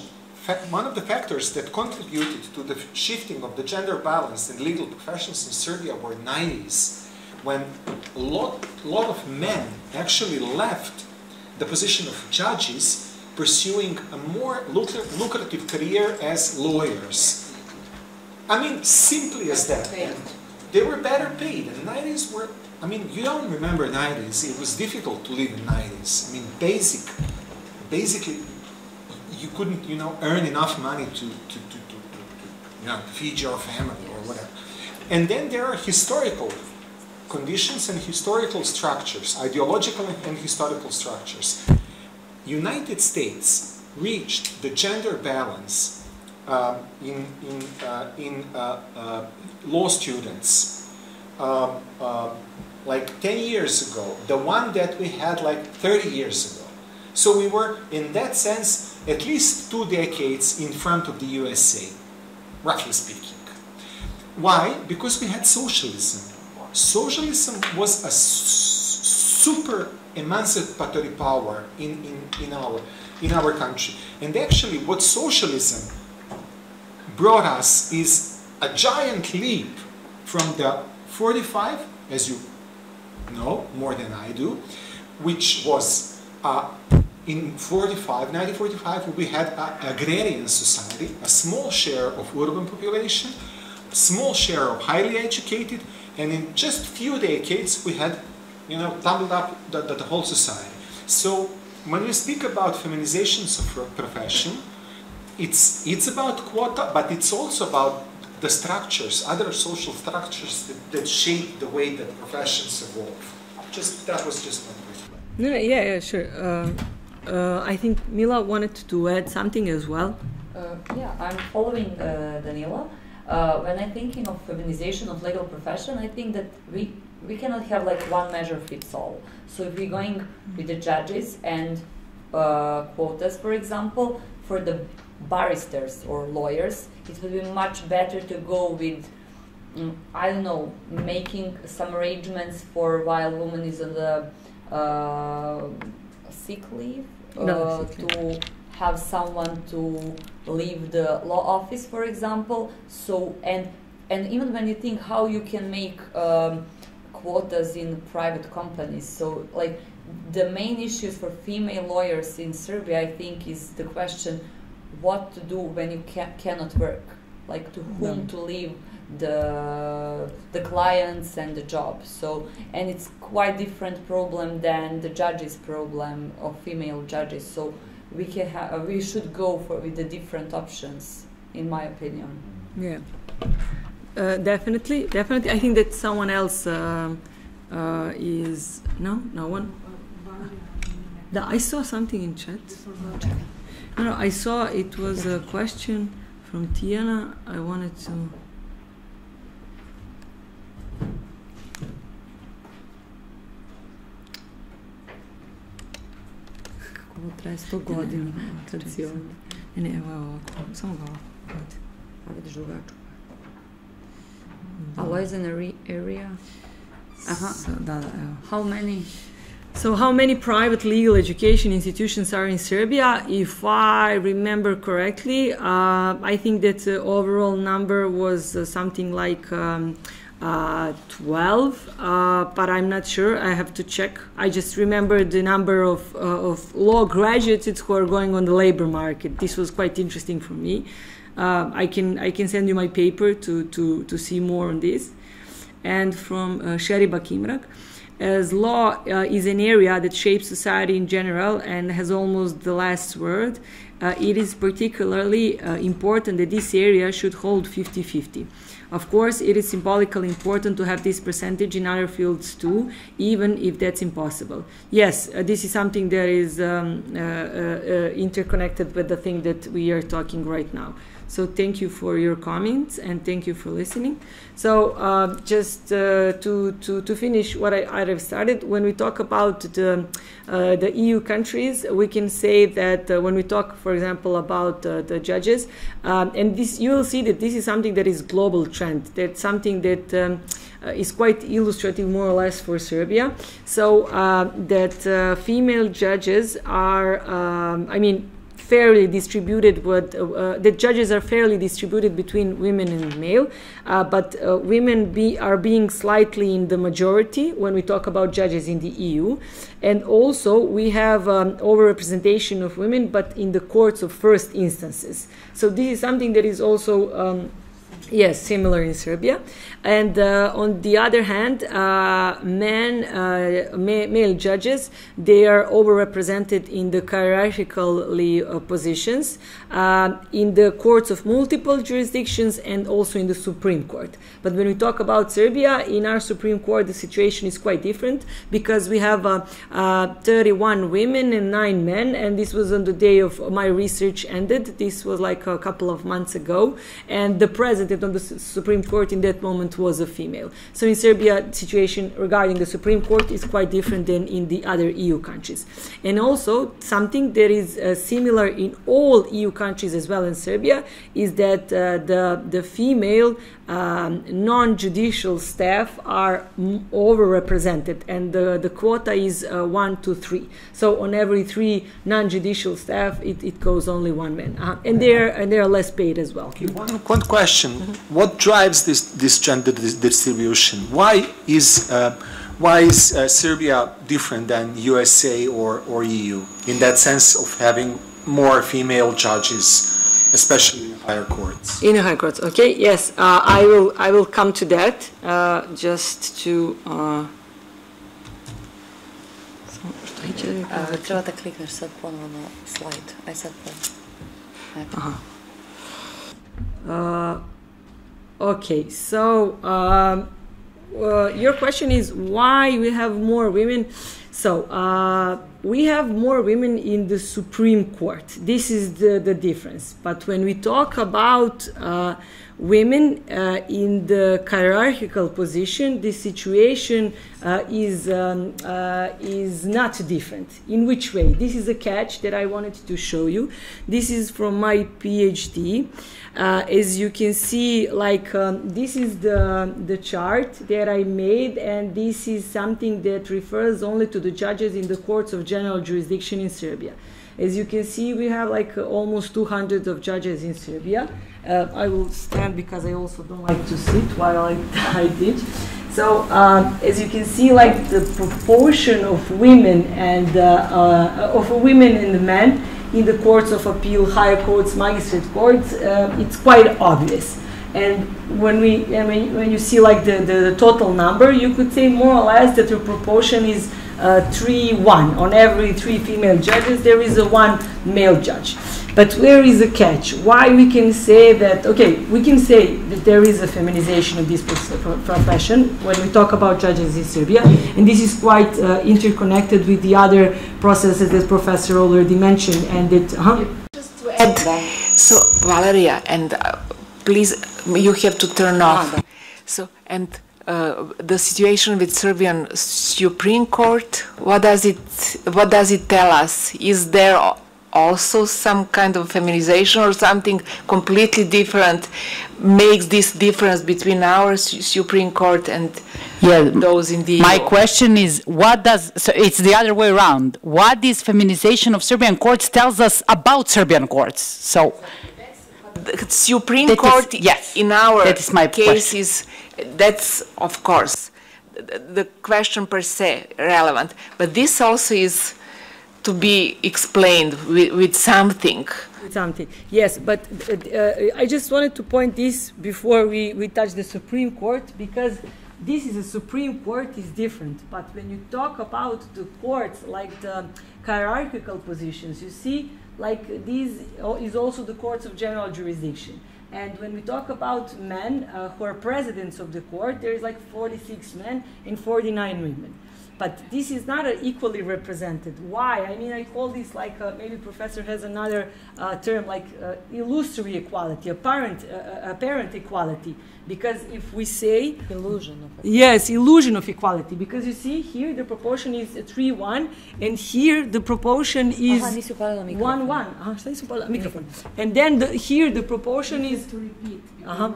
one of the factors that contributed to the shifting of the gender balance in legal professions in Serbia were 90s, when a lot, lot of men actually left the position of judges pursuing a more lucrative career as lawyers. I mean, simply as that. They were better paid. And 90s were, I mean, you don't remember 90s. It was difficult to live in 90s. I mean, basic, basically, you couldn't, you know, earn enough money to, to, to, to, to you know, feed your family or whatever. And then there are historical conditions and historical structures, ideological and historical structures. United States reached the gender balance um, in, in, uh, in uh, uh, law students um, uh, like 10 years ago, the one that we had like 30 years ago. So we were, in that sense, at least two decades in front of the USA, roughly speaking. Why? Because we had socialism socialism was a super emancipatory power in, in, in, our, in our country. And actually what socialism brought us is a giant leap from the 45, as you know more than I do, which was uh, in 45, 1945, we had an agrarian society, a small share of urban population, a small share of highly educated, and in just few decades, we had, you know, doubled up the, the, the whole society. So when we speak about feminizations of profession, it's, it's about quota, but it's also about the structures, other social structures that, that shape the way that professions evolve. Just that was just one point. No, yeah, yeah, sure. Uh, uh, I think Mila wanted to add something as well. Uh, yeah, I'm following uh, Danila. Uh, when I'm thinking of feminization of legal profession, I think that we we cannot have like one measure fits all. So if we're going with the judges and uh, quotas, for example, for the barristers or lawyers, it would be much better to go with mm, I don't know, making some arrangements for while woman is on the uh, sick leave uh, No, sick to have someone to leave the law office, for example. So and and even when you think how you can make um, quotas in private companies, so like the main issues for female lawyers in Serbia, I think, is the question what to do when you ca- cannot work, like to whom to leave the the clients and the job. So and it's quite different problem than the judges problem of female judges. So we can ha- we should go for with the different options, in my opinion. Yeah, uh, definitely, definitely. I think that someone else um uh, is no, no one. The, I saw something in chat. No, I saw it was a question from Tiana. I wanted to. Kako ovo traje 100 godina kad. Ne, ne, evo ovako, samo ga ovako. A vidiš dugačko. A what is an area- area? Aha. So, da, da, evo. How many? So, how many private legal education institutions are in Serbia? If I remember correctly, uh, I think that the overall number was uh, something like um, uh, 12, uh, but I'm not sure. I have to check. I just remember the number of, uh, of law graduates who are going on the labor market. This was quite interesting for me. Uh, I can I can send you my paper to to to see more on this. And from uh, Sheriba as law uh, is an area that shapes society in general and has almost the last word, uh, it is particularly uh, important that this area should hold 50 50. Of course, it is symbolically important to have this percentage in other fields too, even if that's impossible. Yes, uh, this is something that is um, uh, uh, uh, interconnected with the thing that we are talking right now. So thank you for your comments and thank you for listening. So uh, just uh, to, to, to finish what I, I have started, when we talk about the, uh, the EU countries, we can say that uh, when we talk, for example, about uh, the judges, um, and this you will see that this is something that is global trend. That's something that um, uh, is quite illustrative, more or less, for Serbia. So uh, that uh, female judges are, um, I mean, fairly distributed what uh, the judges are fairly distributed between women and male uh, but uh, women be, are being slightly in the majority when we talk about judges in the EU and also we have um, overrepresentation of women but in the courts of first instances so this is something that is also um, Yes, similar in Serbia. And uh, on the other hand, uh, men, uh, ma- male judges, they are overrepresented in the hierarchically positions uh, in the courts of multiple jurisdictions and also in the Supreme Court. But when we talk about Serbia, in our Supreme Court, the situation is quite different because we have uh, uh, 31 women and 9 men, and this was on the day of my research ended. This was like a couple of months ago, and the president of the Supreme Court in that moment was a female. So in Serbia, situation regarding the Supreme Court is quite different than in the other EU countries. And also, something that is uh, similar in all EU countries as well in Serbia is that uh, the, the female um, non-judicial staff are m- overrepresented and the, the quota is uh, one to three so on every three non-judicial staff it, it goes only one man uh, and they're and they're less paid as well Okay, one, one question. What drives this, this gender dis- distribution? Why is, uh, why is uh, Serbia different than USA or, or EU in that sense of having more female judges, especially in higher courts? in the high courts okay yes uh, i will i will come to that uh, just to uh, samo što iće da mi A, kaže? treba da klikneš sad ponovo na slide. Aj sad pa. Eto. Uh, okay, so um, uh, your question is why we have more women. So uh, we have more women in the Supreme Court. This is the, the difference. But when we talk about uh, women uh, in the hierarchical position, the situation uh, is, um, uh, is not different. In which way? This is a catch that I wanted to show you. This is from my PhD. Uh, as you can see, like um, this is the, the chart that I made, and this is something that refers only to the judges in the courts of general jurisdiction in Serbia. As you can see, we have like almost 200 of judges in Serbia. Uh, I will stand because I also don't like to sit while I, I teach. So um, as you can see, like the proportion of women and uh, uh, of women and men in the courts of appeal, higher courts, magistrate courts, uh, it's quite obvious. And when we and when, when you see like the, the, the, total number, you could say more or less that the proportion is uh, three one. On every three female judges, there is a one male judge. But where is the catch? Why we can say that? Okay, we can say that there is a feminization of this profession when we talk about judges in Serbia, and this is quite uh, interconnected with the other processes that Professor already mentioned, and that. Huh? Just to add, so Valerija, and uh, please, you have to turn off. So and. Uh, the situation with Serbian Supreme Court. What does it What does it tell us? Is there also some kind of feminization or something completely different makes this difference between our Supreme Court and yeah, those in the My question is what does so it's the other way around what this feminization of Serbian courts tells us about Serbian courts so the Supreme Court is, yes in our that is my cases that's of course the, question per se relevant but this also is to be explained with, with something. Something, yes. But uh, I just wanted to point this before we, we touch the Supreme Court because this is a Supreme Court is different. But when you talk about the courts, like the hierarchical positions, you see, like this is also the courts of general jurisdiction. And when we talk about men uh, who are presidents of the court, there is like 46 men and 49 women. But this is not equally represented. Why? I mean, I call this like uh, maybe professor has another uh, term like uh, illusory equality, apparent, uh, apparent equality. Because if we say illusion of equality. yes, illusion of equality. Because you see here the proportion is three one, and here the proportion is one one. Aha, microphone. And then the, here the proportion is to repeat. Uh-huh.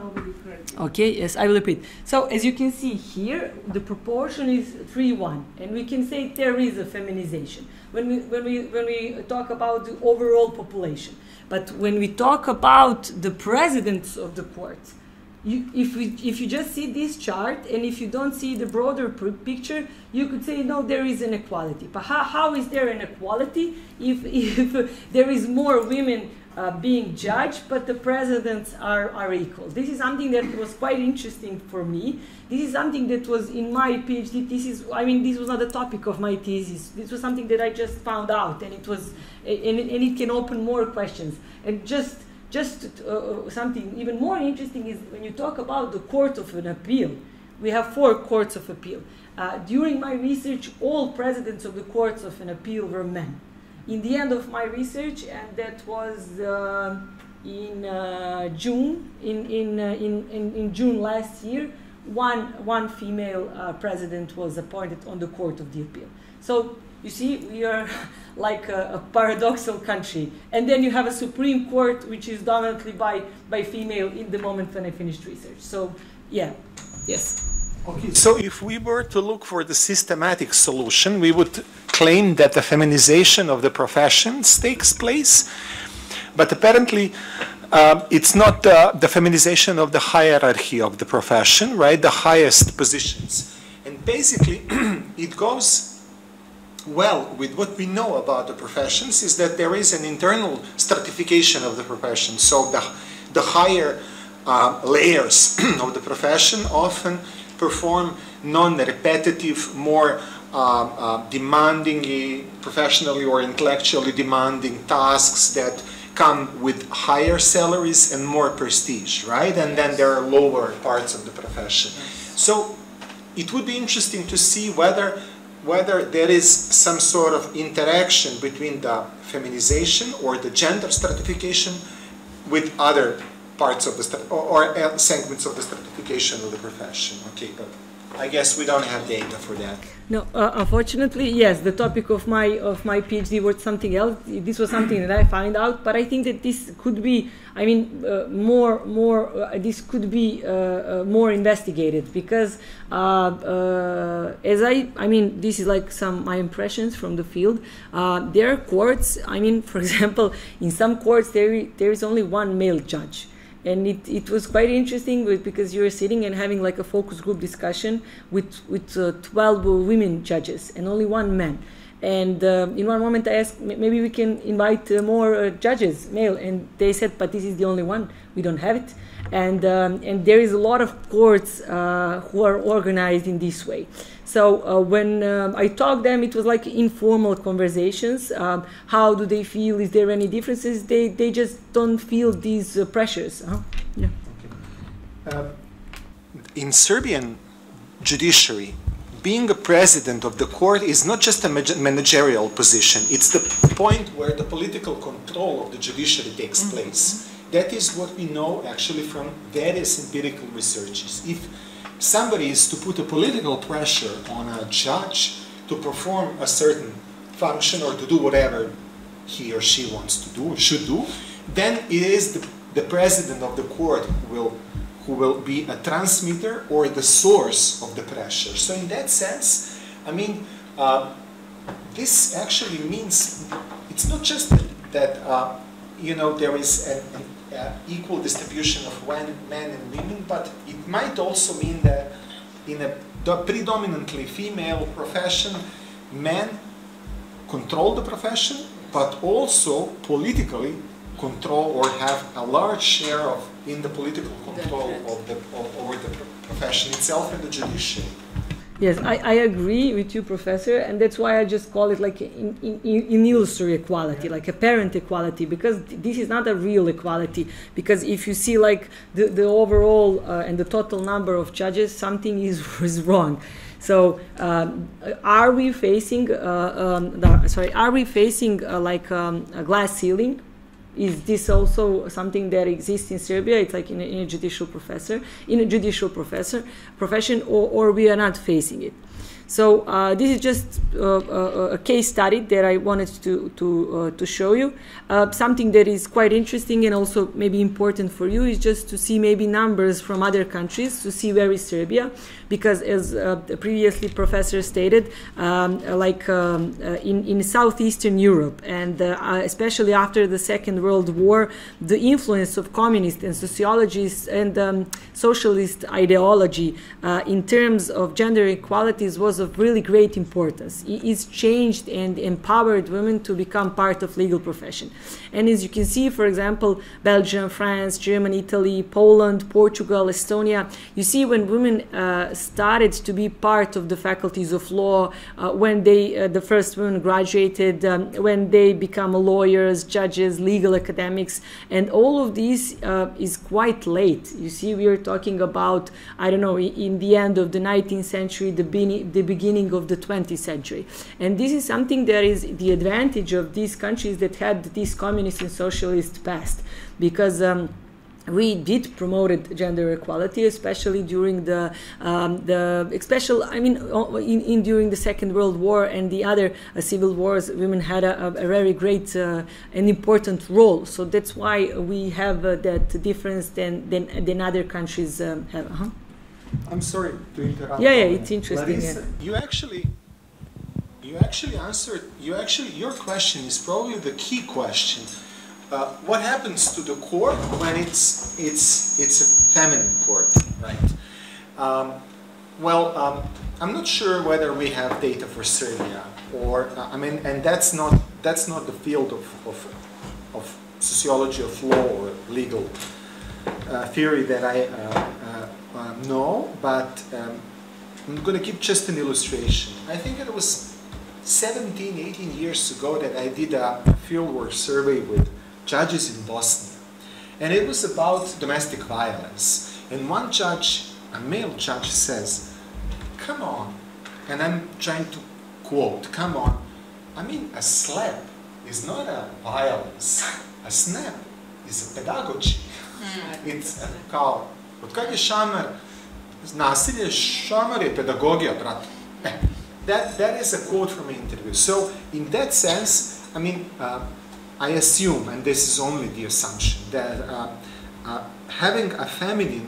Okay, yes, I will repeat. So as you can see here, the proportion is 3-1, and we can say there is a feminization when we, when, we, when we talk about the overall population. But when we talk about the presidents of the court, you, if, we, if you just see this chart and if you don't see the broader picture, you could say, no, there is an equality. But how, how is there an equality if, if there is more women uh, being judged, but the presidents are, are equal. This is something that was quite interesting for me. This is something that was in my PhD thesis. I mean, this was not the topic of my thesis. This was something that I just found out, and it was, and, and it can open more questions. And just, just uh, uh, something even more interesting is when you talk about the court of an appeal. We have four courts of appeal. Uh, during my research, all presidents of the courts of an appeal were men in the end of my research, and that was uh, in uh, June, in, in, uh, in, in, in, June last year, one, one female uh, president was appointed on the Court of the Appeal. So you see, we are like a, a, paradoxal country. And then you have a Supreme Court which is dominantly by, by female in the moment when I finished research. So, yeah, yes. Okay, so if we were to look for the systematic solution, we would claim that the feminization of the professions takes place, but apparently uh, it's not uh, the feminization of the hierarchy of the profession, right? The highest positions. And basically, it goes well with what we know about the professions is that there is an internal stratification of the profession. So the, the higher uh, layers of the profession often perform non-repetitive, more uh, uh, demandingly, professionally or intellectually demanding tasks that come with higher salaries and more prestige, right? And then there are lower parts of the profession. So it would be interesting to see whether whether there is some sort of interaction between the feminization or the gender stratification with other parts of the or, or uh, segments of the stratification of the profession. Okay, but I guess we don't have data for that. No, uh, unfortunately, yes. The topic of my of my PhD was something else. This was something that I found out, but I think that this could be. I mean, uh, more more. Uh, this could be uh, uh, more investigated because, as I, I mean, this is like some my impressions from the field. There are courts. I mean, for example, in some courts there there is only one male judge and it, it was quite interesting because you were sitting and having like a focus group discussion with with uh, 12 women judges and only one man. And uh, in one moment i asked maybe we can invite uh, more uh, judges male and they said but this is the only one. We don't have it. And um, and there is a lot of courts uh, who are organized in this way so uh, when um, I talked them, it was like informal conversations. Um, how do they feel? Is there any differences? They they just don't feel these uh, pressures. Huh? Yeah. Uh, in Serbian judiciary, being a president of the court is not just a managerial position, it's the point where the political control of the judiciary takes place. That is what we know actually from various empirical researches. If somebody is to put a political pressure on a judge to perform a certain function or to do whatever he or she wants to do or should do, then it is the, the president of the court who will who will be a transmitter or the source of the pressure. So in that sense, I mean, uh, this actually means it's not just that, uh, you know there is an, an uh, equal distribution of when, men and women, but it might also mean that in a predominantly female profession, men control the profession, but also politically control or have a large share of in the political control of the of, over the profession itself and the judiciary. Yes, I, I agree with you, Professor, and that's why I just call it like in, in, in illusory equality, like apparent equality, because th- this is not a real equality. Because if you see like the, the overall uh, and the total number of judges, something is, is wrong. So, um, are we facing, uh, um, the, sorry, are we facing uh, like um, a glass ceiling? Is this also something that exists in Serbia? It's like in a, in a judicial professor, in a judicial professor profession, or, or we are not facing it. So uh, this is just uh, a, a case study that I wanted to to uh, to show you. Uh, something that is quite interesting and also maybe important for you is just to see maybe numbers from other countries to see where is Serbia, because as uh, previously professor stated, um, like um, uh, in in southeastern Europe and uh, especially after the Second World War, the influence of communist and sociologists and um, socialist ideology uh, in terms of gender equalities was of really great importance. It- It's changed and empowered women to become part of legal profession. And as you can see, for example, Belgium, France, Germany, Italy, Poland, Portugal, Estonia, you see when women uh, started to be part of the faculties of law, uh, when they, uh, the first women graduated, um, when they become lawyers, judges, legal academics, and all of these uh, is quite late. You see, we are talking about, I don't know, in the end of the 19th century, the, beni- the beginning of the 20th century. And this is something that is the advantage of these countries that had this communist and socialist past, because. Um, we did promoted gender equality, especially during the um, the special. I mean, in, in during the Second World War and the other uh, civil wars, women had a, a, very great uh, and important role. So that's why we have uh, that difference than than, than other countries um, have. Uh-huh. I'm sorry to interrupt. Yeah, yeah, it's interesting, Larissa, you actually, you actually answered. You actually, your question is probably the key question. Uh, what happens to the court when it's it's it's a feminine court, right? Um, well, um, I'm not sure whether we have data for Serbia or uh, I mean, and that's not that's not the field of of, of sociology of law or legal uh, theory that I uh, uh, um, know, but um, I'm going to give just an illustration. I think it was 17, 18 years ago that I did a fieldwork survey with judges in Bosnia. And it was about domestic violence. And one judge, a male judge, says, Come on. And I'm trying to quote. Come on. I mean, a slap is not a violence. A snap is a pedagogy. It's a, kao, od kad je šamar, nasilje, šamar je pedagogija, brate. That, that is a quote from an interview. So in that sense, I mean, uh, I assume, and this is only the assumption, that uh, uh, having a feminine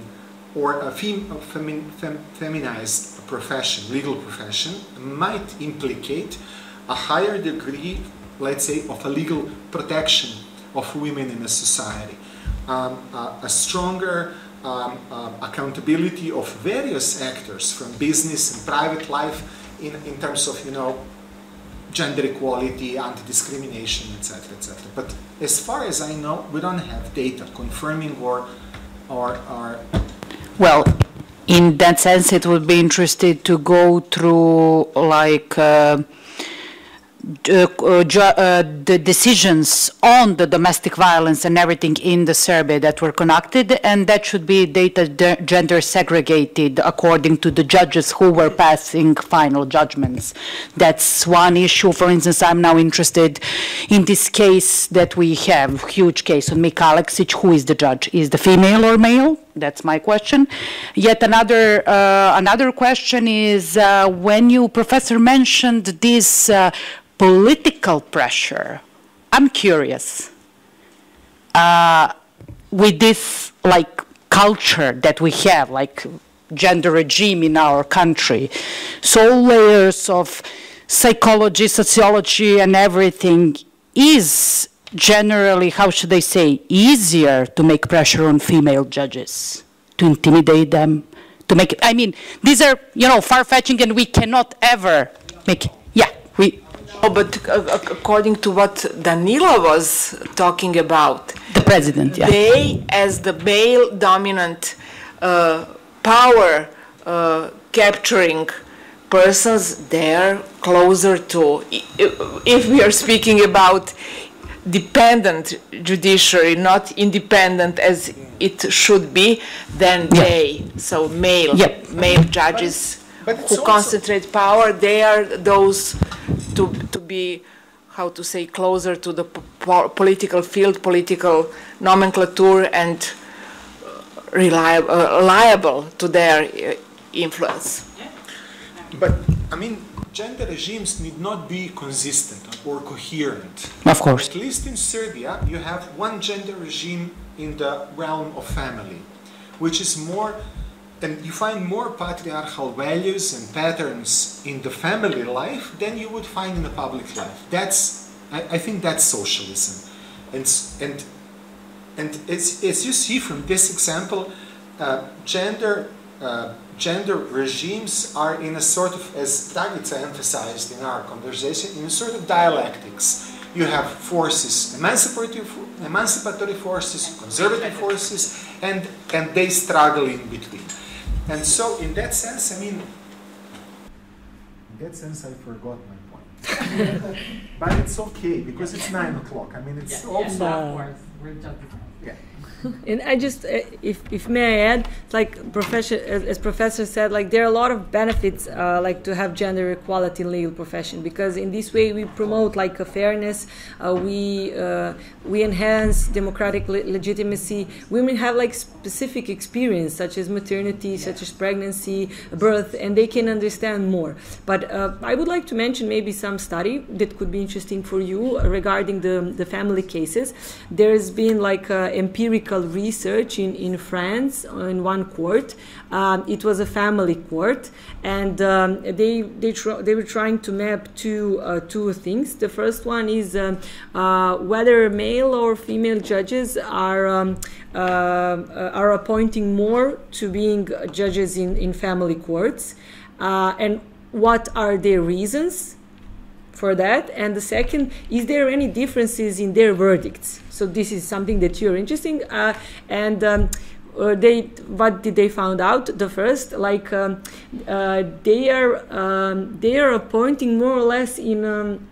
or a, fem, a fem, feminized profession, legal profession, might implicate a higher degree, let's say, of a legal protection of women in a society, um, uh, a stronger um, uh, accountability of various actors from business and private life in, in terms of, you know, gender equality, anti-discrimination, etc., etc. But as far as I know, we don't have data confirming or, or, or Well, in that sense, it would be interesting to go through like uh, Uh, uh, uh, the decisions on the domestic violence and everything in the survey that were conducted, and that should be data de- gender segregated according to the judges who were passing final judgments. That's one issue. For instance, I'm now interested in this case that we have, huge case on Mika Aleksic. Who is the judge? Is the female or male? That's my question. Yet another uh, another question is uh, when you, Professor, mentioned this uh, political pressure. I'm curious. With this like culture that we have, like gender regime in our country, so layers of psychology, sociology, and everything is generally, how should I say, easier to make pressure on female judges, to intimidate them, to make it. I mean, these are, you know, far-fetching and we cannot ever make, yeah, we, Oh, but uh, according to what Danila was talking about, the president, yeah. they, as the male dominant uh, power uh, capturing persons, they're closer to, if we are speaking about dependent judiciary, not independent as it should be, then Yeah. they, so male, Yep. male judges But it's who also- concentrate power, they are those to, to be, how to say, closer to the po- po- political field, political nomenclature, and reliable, uh, liable to their uh, influence. But I mean, gender regimes need not be consistent or coherent. Of course. At least in Serbia, you have one gender regime in the realm of family, which is more, and you find more patriarchal values and patterns in the family life than you would find in the public life. That's, I, I think that's socialism. And, and, and as, as you see from this example, uh, gender, uh, gender regimes are in a sort of, as Dragica emphasized in our conversation, in a sort of dialectics. You have forces, emancipatory, emancipatory forces, conservative forces, and, and they struggle in between. And so, in that sense, I mean, in that sense, I forgot my point. but it's okay because it's nine o'clock. I mean, it's also. Yeah. And I just, uh, if, if may I add, like professor, as, professor said, like there are a lot of benefits, uh, like to have gender equality in legal profession because in this way we promote like a fairness, uh, we uh, we enhance democratic le- legitimacy. Women have like specific experience such as maternity, such as pregnancy, birth, and they can understand more. But uh, I would like to mention maybe some study that could be interesting for you regarding the the family cases. There's been like uh, empirical research in, in France in one court. Um, it was a family court, and um, they they they were trying to map two uh, two things. The first one is um, uh, whether male or female judges are um, uh, are appointing more to being judges in in family courts, uh, and what are their reasons for that. And the second is there any differences in their verdicts? So this is something that you're interesting uh, and um, uh, they what did they found out? The first like um, uh, they are um, they are appointing more or less in um,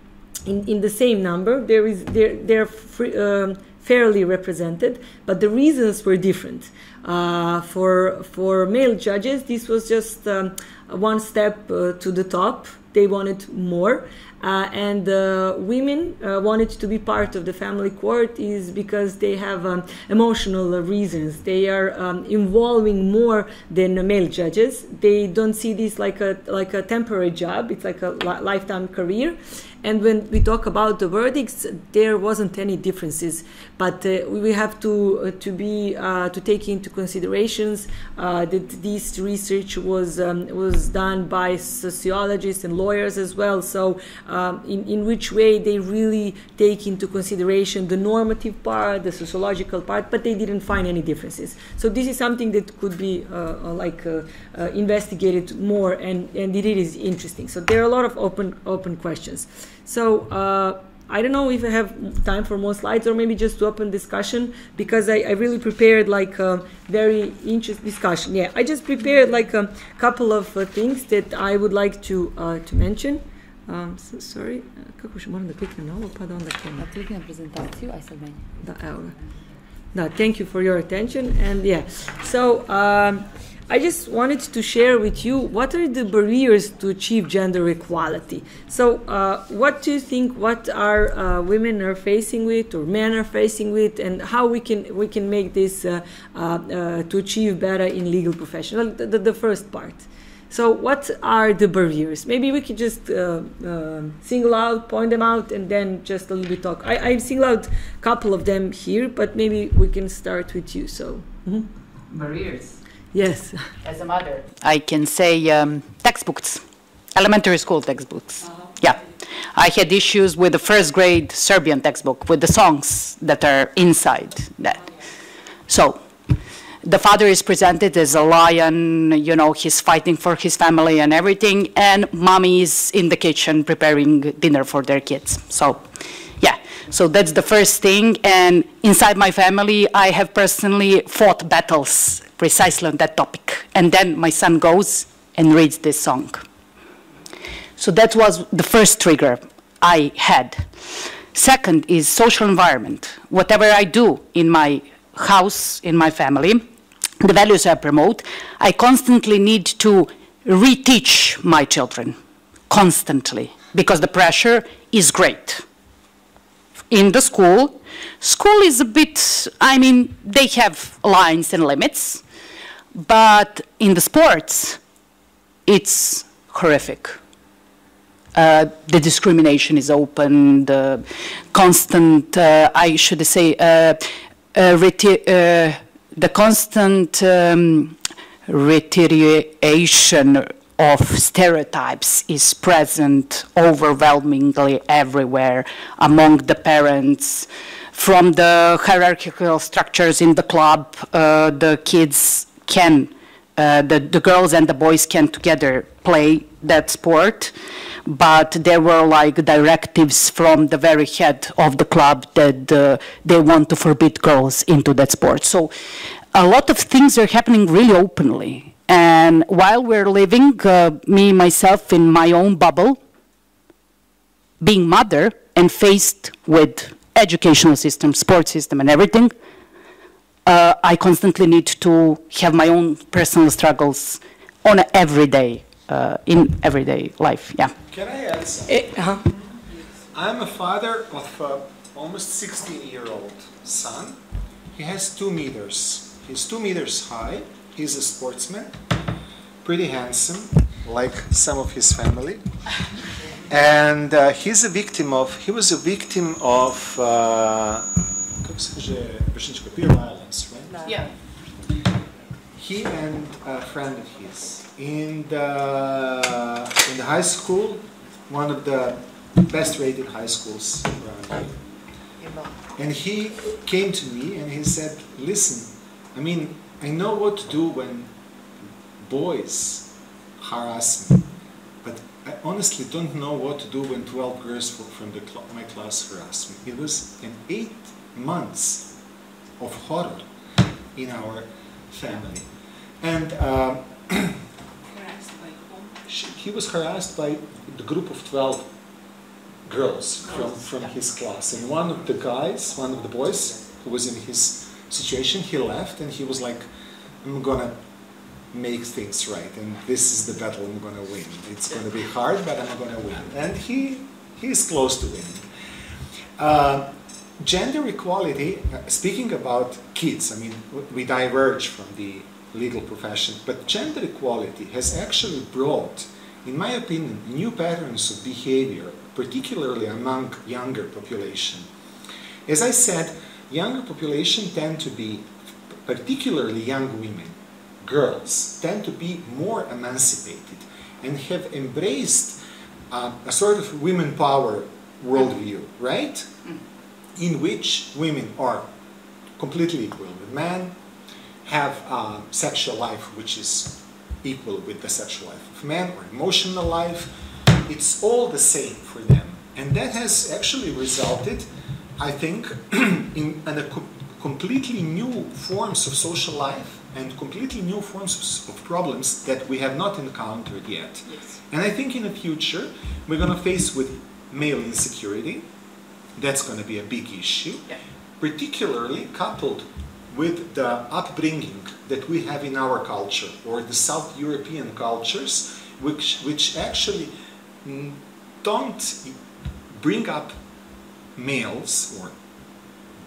in, in the same number. There is they're, they're free, um, fairly represented but the reasons were different. Uh, for for male judges this was just um, one step uh, to the top they wanted more. Uh, and uh, women uh, wanted to be part of the family court is because they have um, emotional reasons. They are um, involving more than male judges. They don't see this like a like a temporary job. It's like a li- lifetime career. And when we talk about the verdicts, there wasn't any differences. But uh, we have to uh, to be uh, to take into considerations uh, that this research was um, was done by sociologists and lawyers as well. So um, in in which way they really take into consideration the normative part, the sociological part, but they didn't find any differences. So this is something that could be like investigated more, and and it is interesting. So there are a lot of open open questions. So uh, I don't know if I have time for more slides or maybe just to open discussion because I, I really prepared like a very interesting discussion. Yeah, I just prepared like a couple of uh, things that I would like to uh, to mention. Um, so, sorry, kako še moram da kliknem na ovo pa da onda krenem. Klikni na prezentaciju, aj sad meni. Da, evo ga. Da, thank you for your attention and yeah. So um, I just wanted to share with you what are the barriers to achieve gender equality. So, uh, what do you think? What are uh, women are facing with, or men are facing with, and how we can we can make this uh, uh, uh to achieve better in legal profession? Well, the, the, first part. So, what are the barriers? Maybe we could just uh, single out, point them out, and then just a little bit talk. I, I single out a couple of them here, but maybe we can start with you. So, mm-hmm. barriers. Yes. As a mother, I can say um, textbooks, elementary school textbooks. Uh-huh. Yeah. I had issues with the first grade Serbian textbook with the songs that are inside that. So the father is presented as a lion, you know, he's fighting for his family and everything, and mommy is in the kitchen preparing dinner for their kids. So, yeah, so that's the first thing. And inside my family, I have personally fought battles precisely on that topic. And then my son goes and reads this song. So that was the first trigger I had. Second is social environment. Whatever I do in my house, in my family, the values I promote, I constantly need to reteach my children, constantly, because the pressure is great. In the school, school is a bit, I mean, they have lines and limits, but in the sports, it's horrific. Uh, the discrimination is open, the constant, uh, I should say, uh, uh, uh the constant um, of stereotypes is present overwhelmingly everywhere among the parents. From the hierarchical structures in the club, uh, the kids can, uh, the, the girls and the boys can together play that sport, but there were like directives from the very head of the club that uh, they want to forbid girls into that sport. So a lot of things are happening really openly. And while we're living, uh, me, myself, in my own bubble, being mother and faced with educational system, sports system, and everything, uh, I constantly need to have my own personal struggles on everyday, uh, in everyday life. Yeah. Can I add something? Uh -huh. I'm a father of a almost 16 year old son. He has two meters. He's two meters high. He's a sportsman, pretty handsome, like some of his family. And uh, he's a victim of, he was a victim of, uh, peer violence, right? Yeah. He and a friend of his in the in the high school, one of the best rated high schools around here. And he came to me and he said, "Listen, I mean, I know what to do when boys harass me, but I honestly don't know what to do when 12 girls from the cl my class harass me. It was an eight months of horror in our family. And uh, she, he was harassed by the group of 12 girls from, from his class. And one of the guys, one of the boys who was in his situation, he left and he was like, I'm gonna make things right, and this is the battle I'm going to win. It's going to be hard, but I'm going to win. And he, he is close to winning. Uh, gender equality, uh, speaking about kids, I mean, we diverge from the legal profession, but gender equality has actually brought, in my opinion, new patterns of behavior, particularly among younger population. As I said, younger population tend to be, particularly young women, girls, tend to be more emancipated and have embraced uh, a sort of women power worldview, right? In which women are completely equal with men, have a sexual life which is equal with the sexual life of men or emotional life. It's all the same for them. And that has actually resulted, I think, in, in a co completely new forms of social life and completely new forms of problems that we have not encountered yet. Yes. And I think in the future we're going to face with male insecurity. That's going to be a big issue, yeah. particularly coupled with the upbringing that we have in our culture or the South European cultures, which, which actually don't bring up males or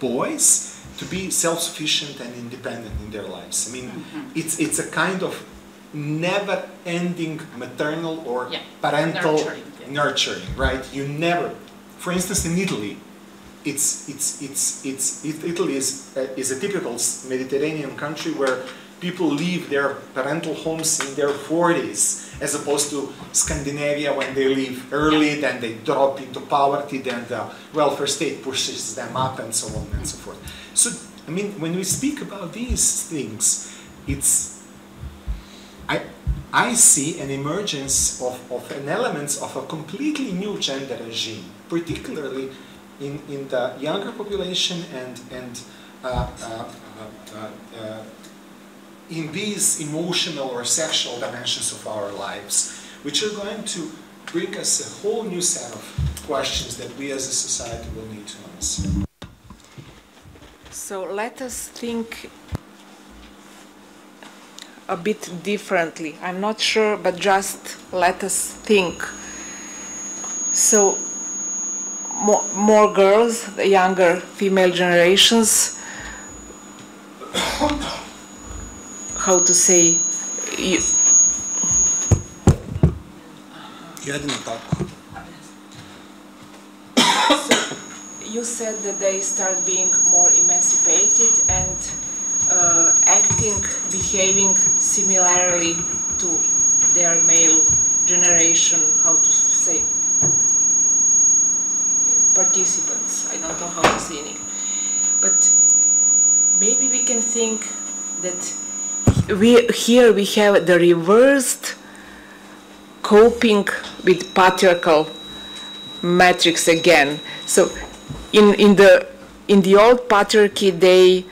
boys to be self-sufficient and independent in their lives. I mean, mm -hmm. it's, it's a kind of never-ending maternal or yeah. parental nurturing, yeah. nurturing, right? You never, for instance, in Italy, it's, it's, it's, it's, Italy is, uh, is a typical Mediterranean country where people leave their parental homes in their 40s as opposed to Scandinavia when they leave early, then they drop into poverty, then the welfare state pushes them up and so on and so forth. So, I mean, when we speak about these things, it's, I, I see an emergence of, of an elements of a completely new gender regime, particularly in, in the younger population and, and uh, uh, uh, uh, in these emotional or sexual dimensions of our lives, which are going to bring us a whole new set of questions that we as a society will need to answer. So let us think a bit differently. I'm not sure, but just let us think. So more, more girls, the younger female generations, how to say, you, you said that they start being more emancipated and uh, acting, behaving similarly to their male generation, how to say, participants. I don't know how to say it. But maybe we can think that we here we have the reversed coping with patriarchal matrix again. So in in the in the old patriarchy they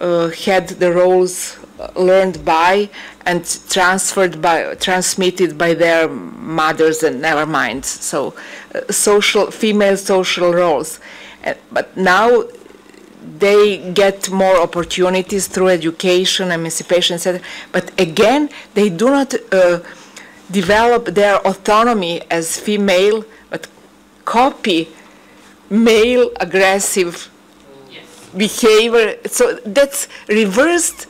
uh, had the roles learned by and transferred by transmitted by their mothers and never mind so social female social roles uh, but now they get more opportunities through education emancipation etc but again they do not uh, develop their autonomy as female but copy male aggressive yes. behavior so that's reversed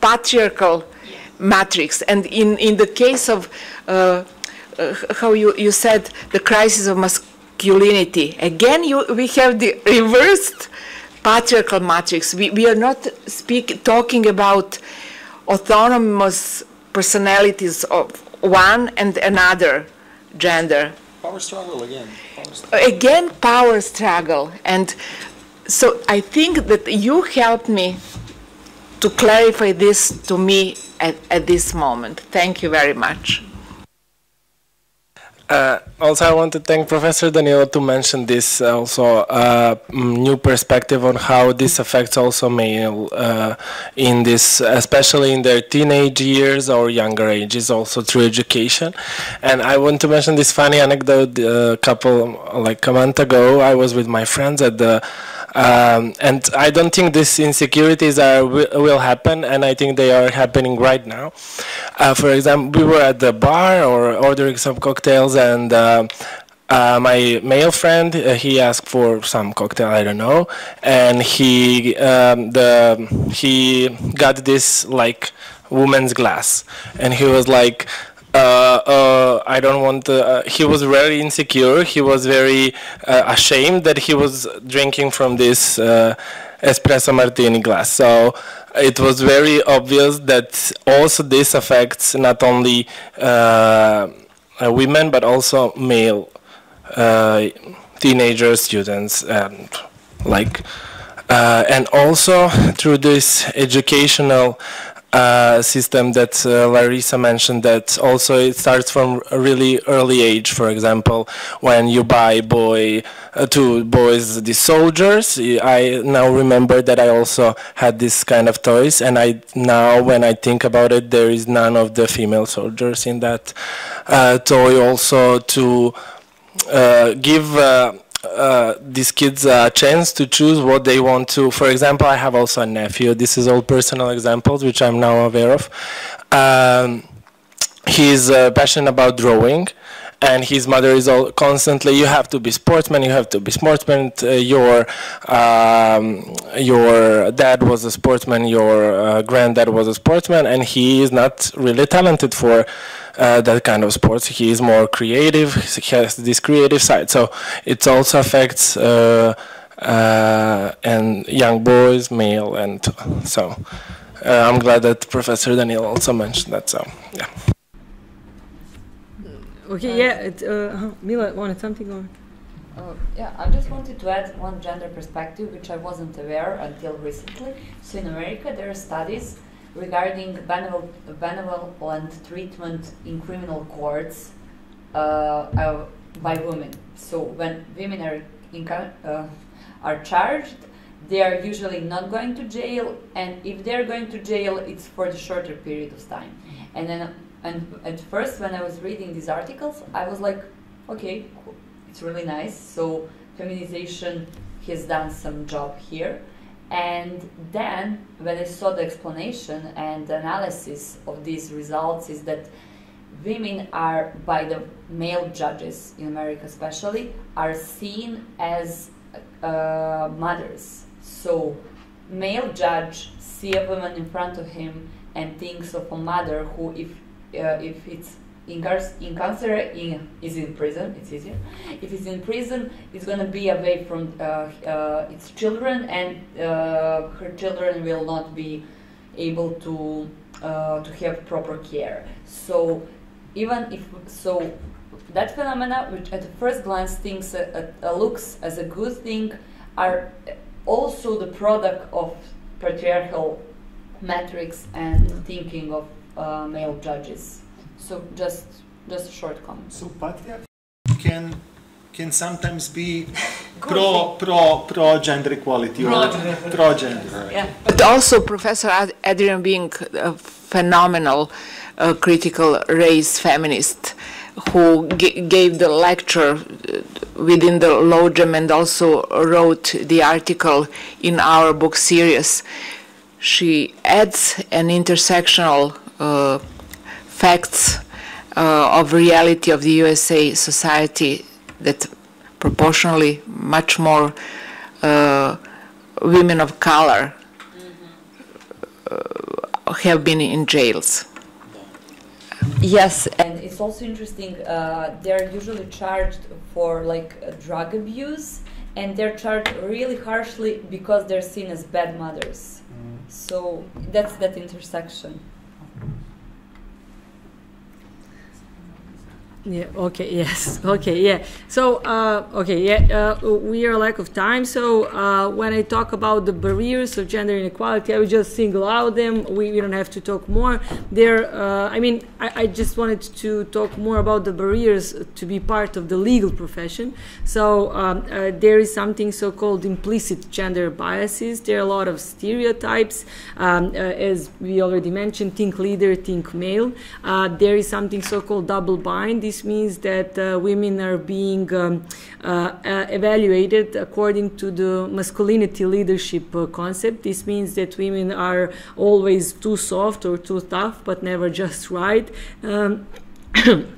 patriarchal matrix. And in, in the case of uh, Uh, how you, you said the crisis of masculinity, again you, we have the reversed patriarchal matrix. We, we are not speak, talking about autonomous personalities of one and another gender. Power struggle again. Power struggle. Uh, again, power struggle. And so I think that you helped me to clarify this to me at, at this moment. Thank you very much. Uh, also, I want to thank Professor Danilo to mention this also uh, new perspective on how this affects also male uh, in this, especially in their teenage years or younger ages, also through education. And I want to mention this funny anecdote. A couple, like a month ago, I was with my friends at the Um, and I don't think these insecurities are will happen, and I think they are happening right now. Uh, for example, we were at the bar or ordering some cocktails, and uh, uh, my male friend uh, he asked for some cocktail I don't know and he um, the he got this like woman's glass and he was like uh, uh, I don't want to, uh, he was very insecure. He was very uh, ashamed that he was drinking from this espresso martini glass. So it was very obvious that also this affects not only women but also male teenagers, students, and like, uh, and also through this educational uh, system that uh, Larissa mentioned that also it starts from a really early age. For example, when you buy boy uh, to boys the soldiers, I now remember that I also had this kind of toys, and I now when I think about it, there is none of the female soldiers in that uh, toy. Also to uh, give uh, these kids a chance to choose what they want to. For example, I have also a nephew. This is all personal examples, which I'm now aware of. Um, he's uh, passionate about drawing, and his mother is all constantly you have to be sportsman you have to be sportsman uh, your um, your dad was a sportsman your uh, granddad was a sportsman and he is not really talented for uh, that kind of sports. He is more creative. He has this creative side. So it also affects uh, uh, and young boys male and so uh, I'm glad that Professor Daniel also mentioned that so yeah. Okay, uh, yeah, it, uh, Mila wanted something or? Uh, yeah, I just wanted to add one gender perspective which I wasn't aware until recently. So in America, there are studies regarding benevolent treatment in criminal courts uh, uh, by women. So when women are uh, are charged, they are usually not going to jail, and if they're going to jail, it's for the shorter period of time. And then and at first, when I was reading these articles, I was like, okay, cool. it's really nice. So feminization has done some job here. And then when I saw the explanation and analysis of these results is that women are, by the male judges in America especially, are seen as uh, mothers. So male judge see a woman in front of him and thinks of a mother who, if uh, if it's incarcerated in, cancer, is in prison, it's easier. If it's in prison, it's going to be away from uh, uh, its children, and uh, her children will not be able to uh, to have proper care. So even if so, that phenomena, which at the first glance thinks uh, looks as a good thing, are also the product of patriarchal matrix and thinking of uh, male judges. So just just a short comment. So patriarchy can can sometimes be pro pro pro gender equality pro or gender. pro gender. Yeah. But also Professor Adrien Wing a phenomenal uh, critical race feminist who gave the lecture uh, within the LAWGEM and also wrote the article in our book series. She adds an intersectional uh, facts uh, of reality of the USA society that proportionally much more uh, women of color uh, have been in jails. Yes, and it's also interesting. Uh, they're usually charged for like drug abuse, and they're charged really harshly because they're seen as bad mothers. Mm. So that's that intersection. Yeah. Okay. Yes. Okay. Yeah. So. Uh, okay. Yeah. Uh, we are lack of time. So uh, when I talk about the barriers of gender inequality, I will just single out them. We, we don't have to talk more. There. Uh, I mean, I, I, just wanted to talk more about the barriers to be part of the legal profession. So um, uh, there is something so-called implicit gender biases. There are a lot of stereotypes, um, uh, as we already mentioned. Think leader, think male. there is something so-called double bind. This this means that uh, women are being um, uh, uh, evaluated according to the masculinity leadership uh, concept. This means that women are always too soft or too tough, but never just right. Um,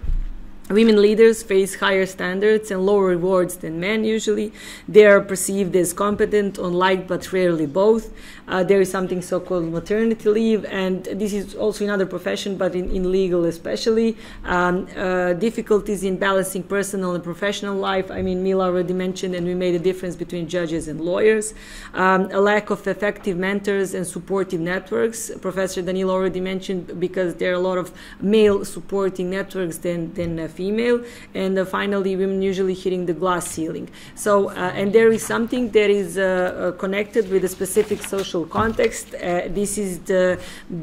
Women leaders face higher standards and lower rewards than men usually. They are perceived as competent, unliked, but rarely both. Uh, there is something so called maternity leave, and this is also in other professions, but in, in legal especially. Um, uh, difficulties in balancing personal and professional life. I mean, Mila already mentioned, and we made a difference between judges and lawyers. Um, a lack of effective mentors and supportive networks. Professor Danilo already mentioned because there are a lot of male supporting networks than, than uh, female. And uh, finally, women usually hitting the glass ceiling. So, uh, and there is something that is uh, uh, connected with a specific social context. Uh, this is the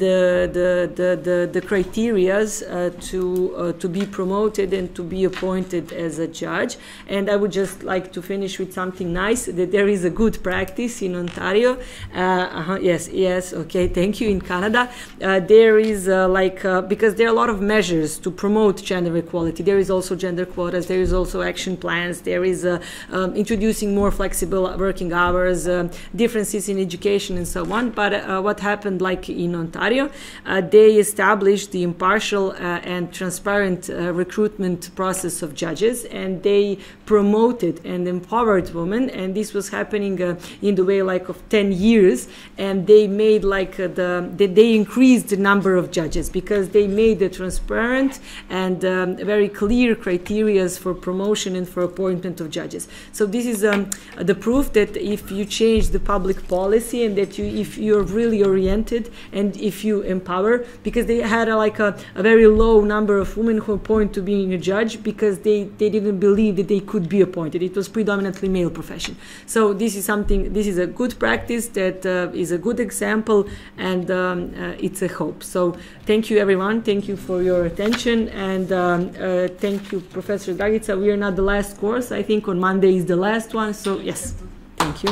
the the the the, the criterias uh, to uh, to be promoted and to be appointed as a judge. And I would just like to finish with something nice that there is a good practice in Ontario. Uh, uh-huh, yes, yes, okay, thank you. In Canada, uh, there is uh, like uh, because there are a lot of measures to promote gender equality. There is also gender quotas. There is also action plans. There is uh, um, introducing more flexible working hours, um, differences in education, and so on. But uh, what happened, like in Ontario, uh, they established the impartial uh, and transparent uh, recruitment process of judges, and they promoted and empowered women. And this was happening in the way like of 10 years, and they made like the they, they increased the number of judges because they made the transparent and um, very clear criterias for promotion and for appointment of judges. So this is um, the proof that if you change the public policy and that you if you're really oriented and if you empower, because they had a, like a, a very low number of women who appoint to being a judge because they, they didn't believe that they could be appointed. It was predominantly male profession. So this is something. This is a good practice that uh, is a good example, and um, uh, it's a hope. So thank you everyone. Thank you for your attention, and um, uh, thank you, Professor Dragica. We are not the last course. I think on Monday is the last one. So yes, thank you.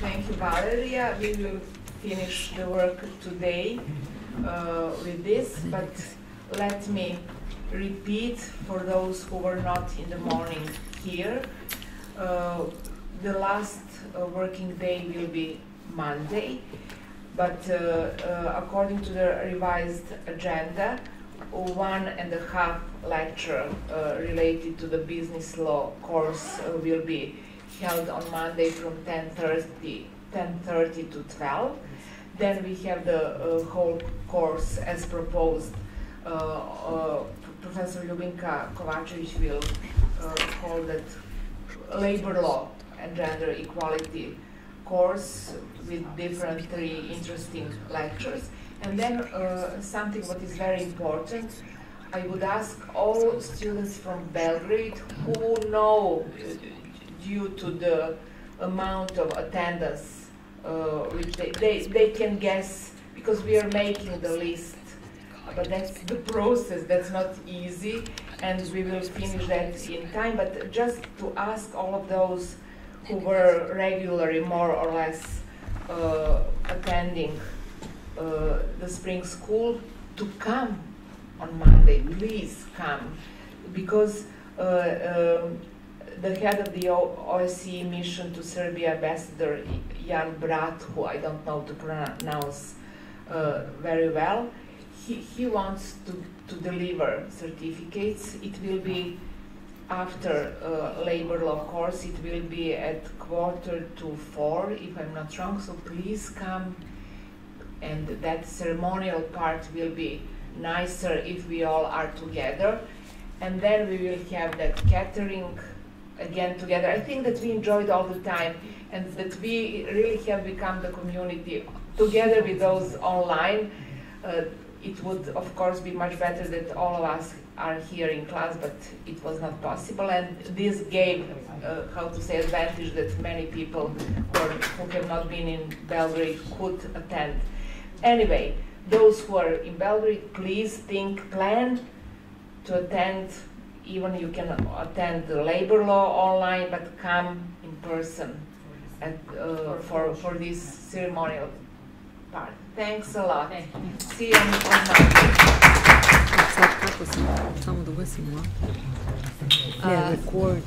Thank you, Valerija. We will finish the work today uh, with this, but let me repeat for those who were not in the morning here. Uh, the last uh, working day will be Monday, but uh, uh, according to the revised agenda, one and a half lecture uh, related to the business law course will be held on Monday from 10:30 10:30 to 12. Then we have the uh, whole course as proposed. Uh, uh, Professor Ljubinka Kovacevic will hold that labor law and gender equality course with different three interesting lectures. And then uh, something what is very important, I would ask all students from Belgrade who know, uh, due to the amount of attendance, uh, which they, they, they can guess, because we are making the list, but that's the process, that's not easy, and we will finish that in time, but just to ask all of those who were regularly, more or less, uh, attending uh, the spring school to come on Monday. Please come, because uh, um, the head of the OSCE mission to Serbia, Ambassador Jan Braathu, who I don't know to pronounce uh, very well, he, he wants to, to deliver certificates. It will be after uh, labor law course. It will be at quarter to four, if I'm not wrong. So please come and that ceremonial part will be nicer if we all are together. And then we will have that catering again together. I think that we enjoyed all the time and that we really have become the community together with those online. Uh, it would, of course, be much better that all of us are here in class, but it was not possible. And this gave, uh, how to say, advantage that many people who, who have not been in Belgrade could attend. Anyway, those who are in Belgrade, please think, plan to attend. Even you can attend the labor law online, but come in person at, uh, for for this ceremonial part. Thanks a lot. Thank you. See you on Monday. Sad kako sam, samo da ugasim, a? Yeah, record.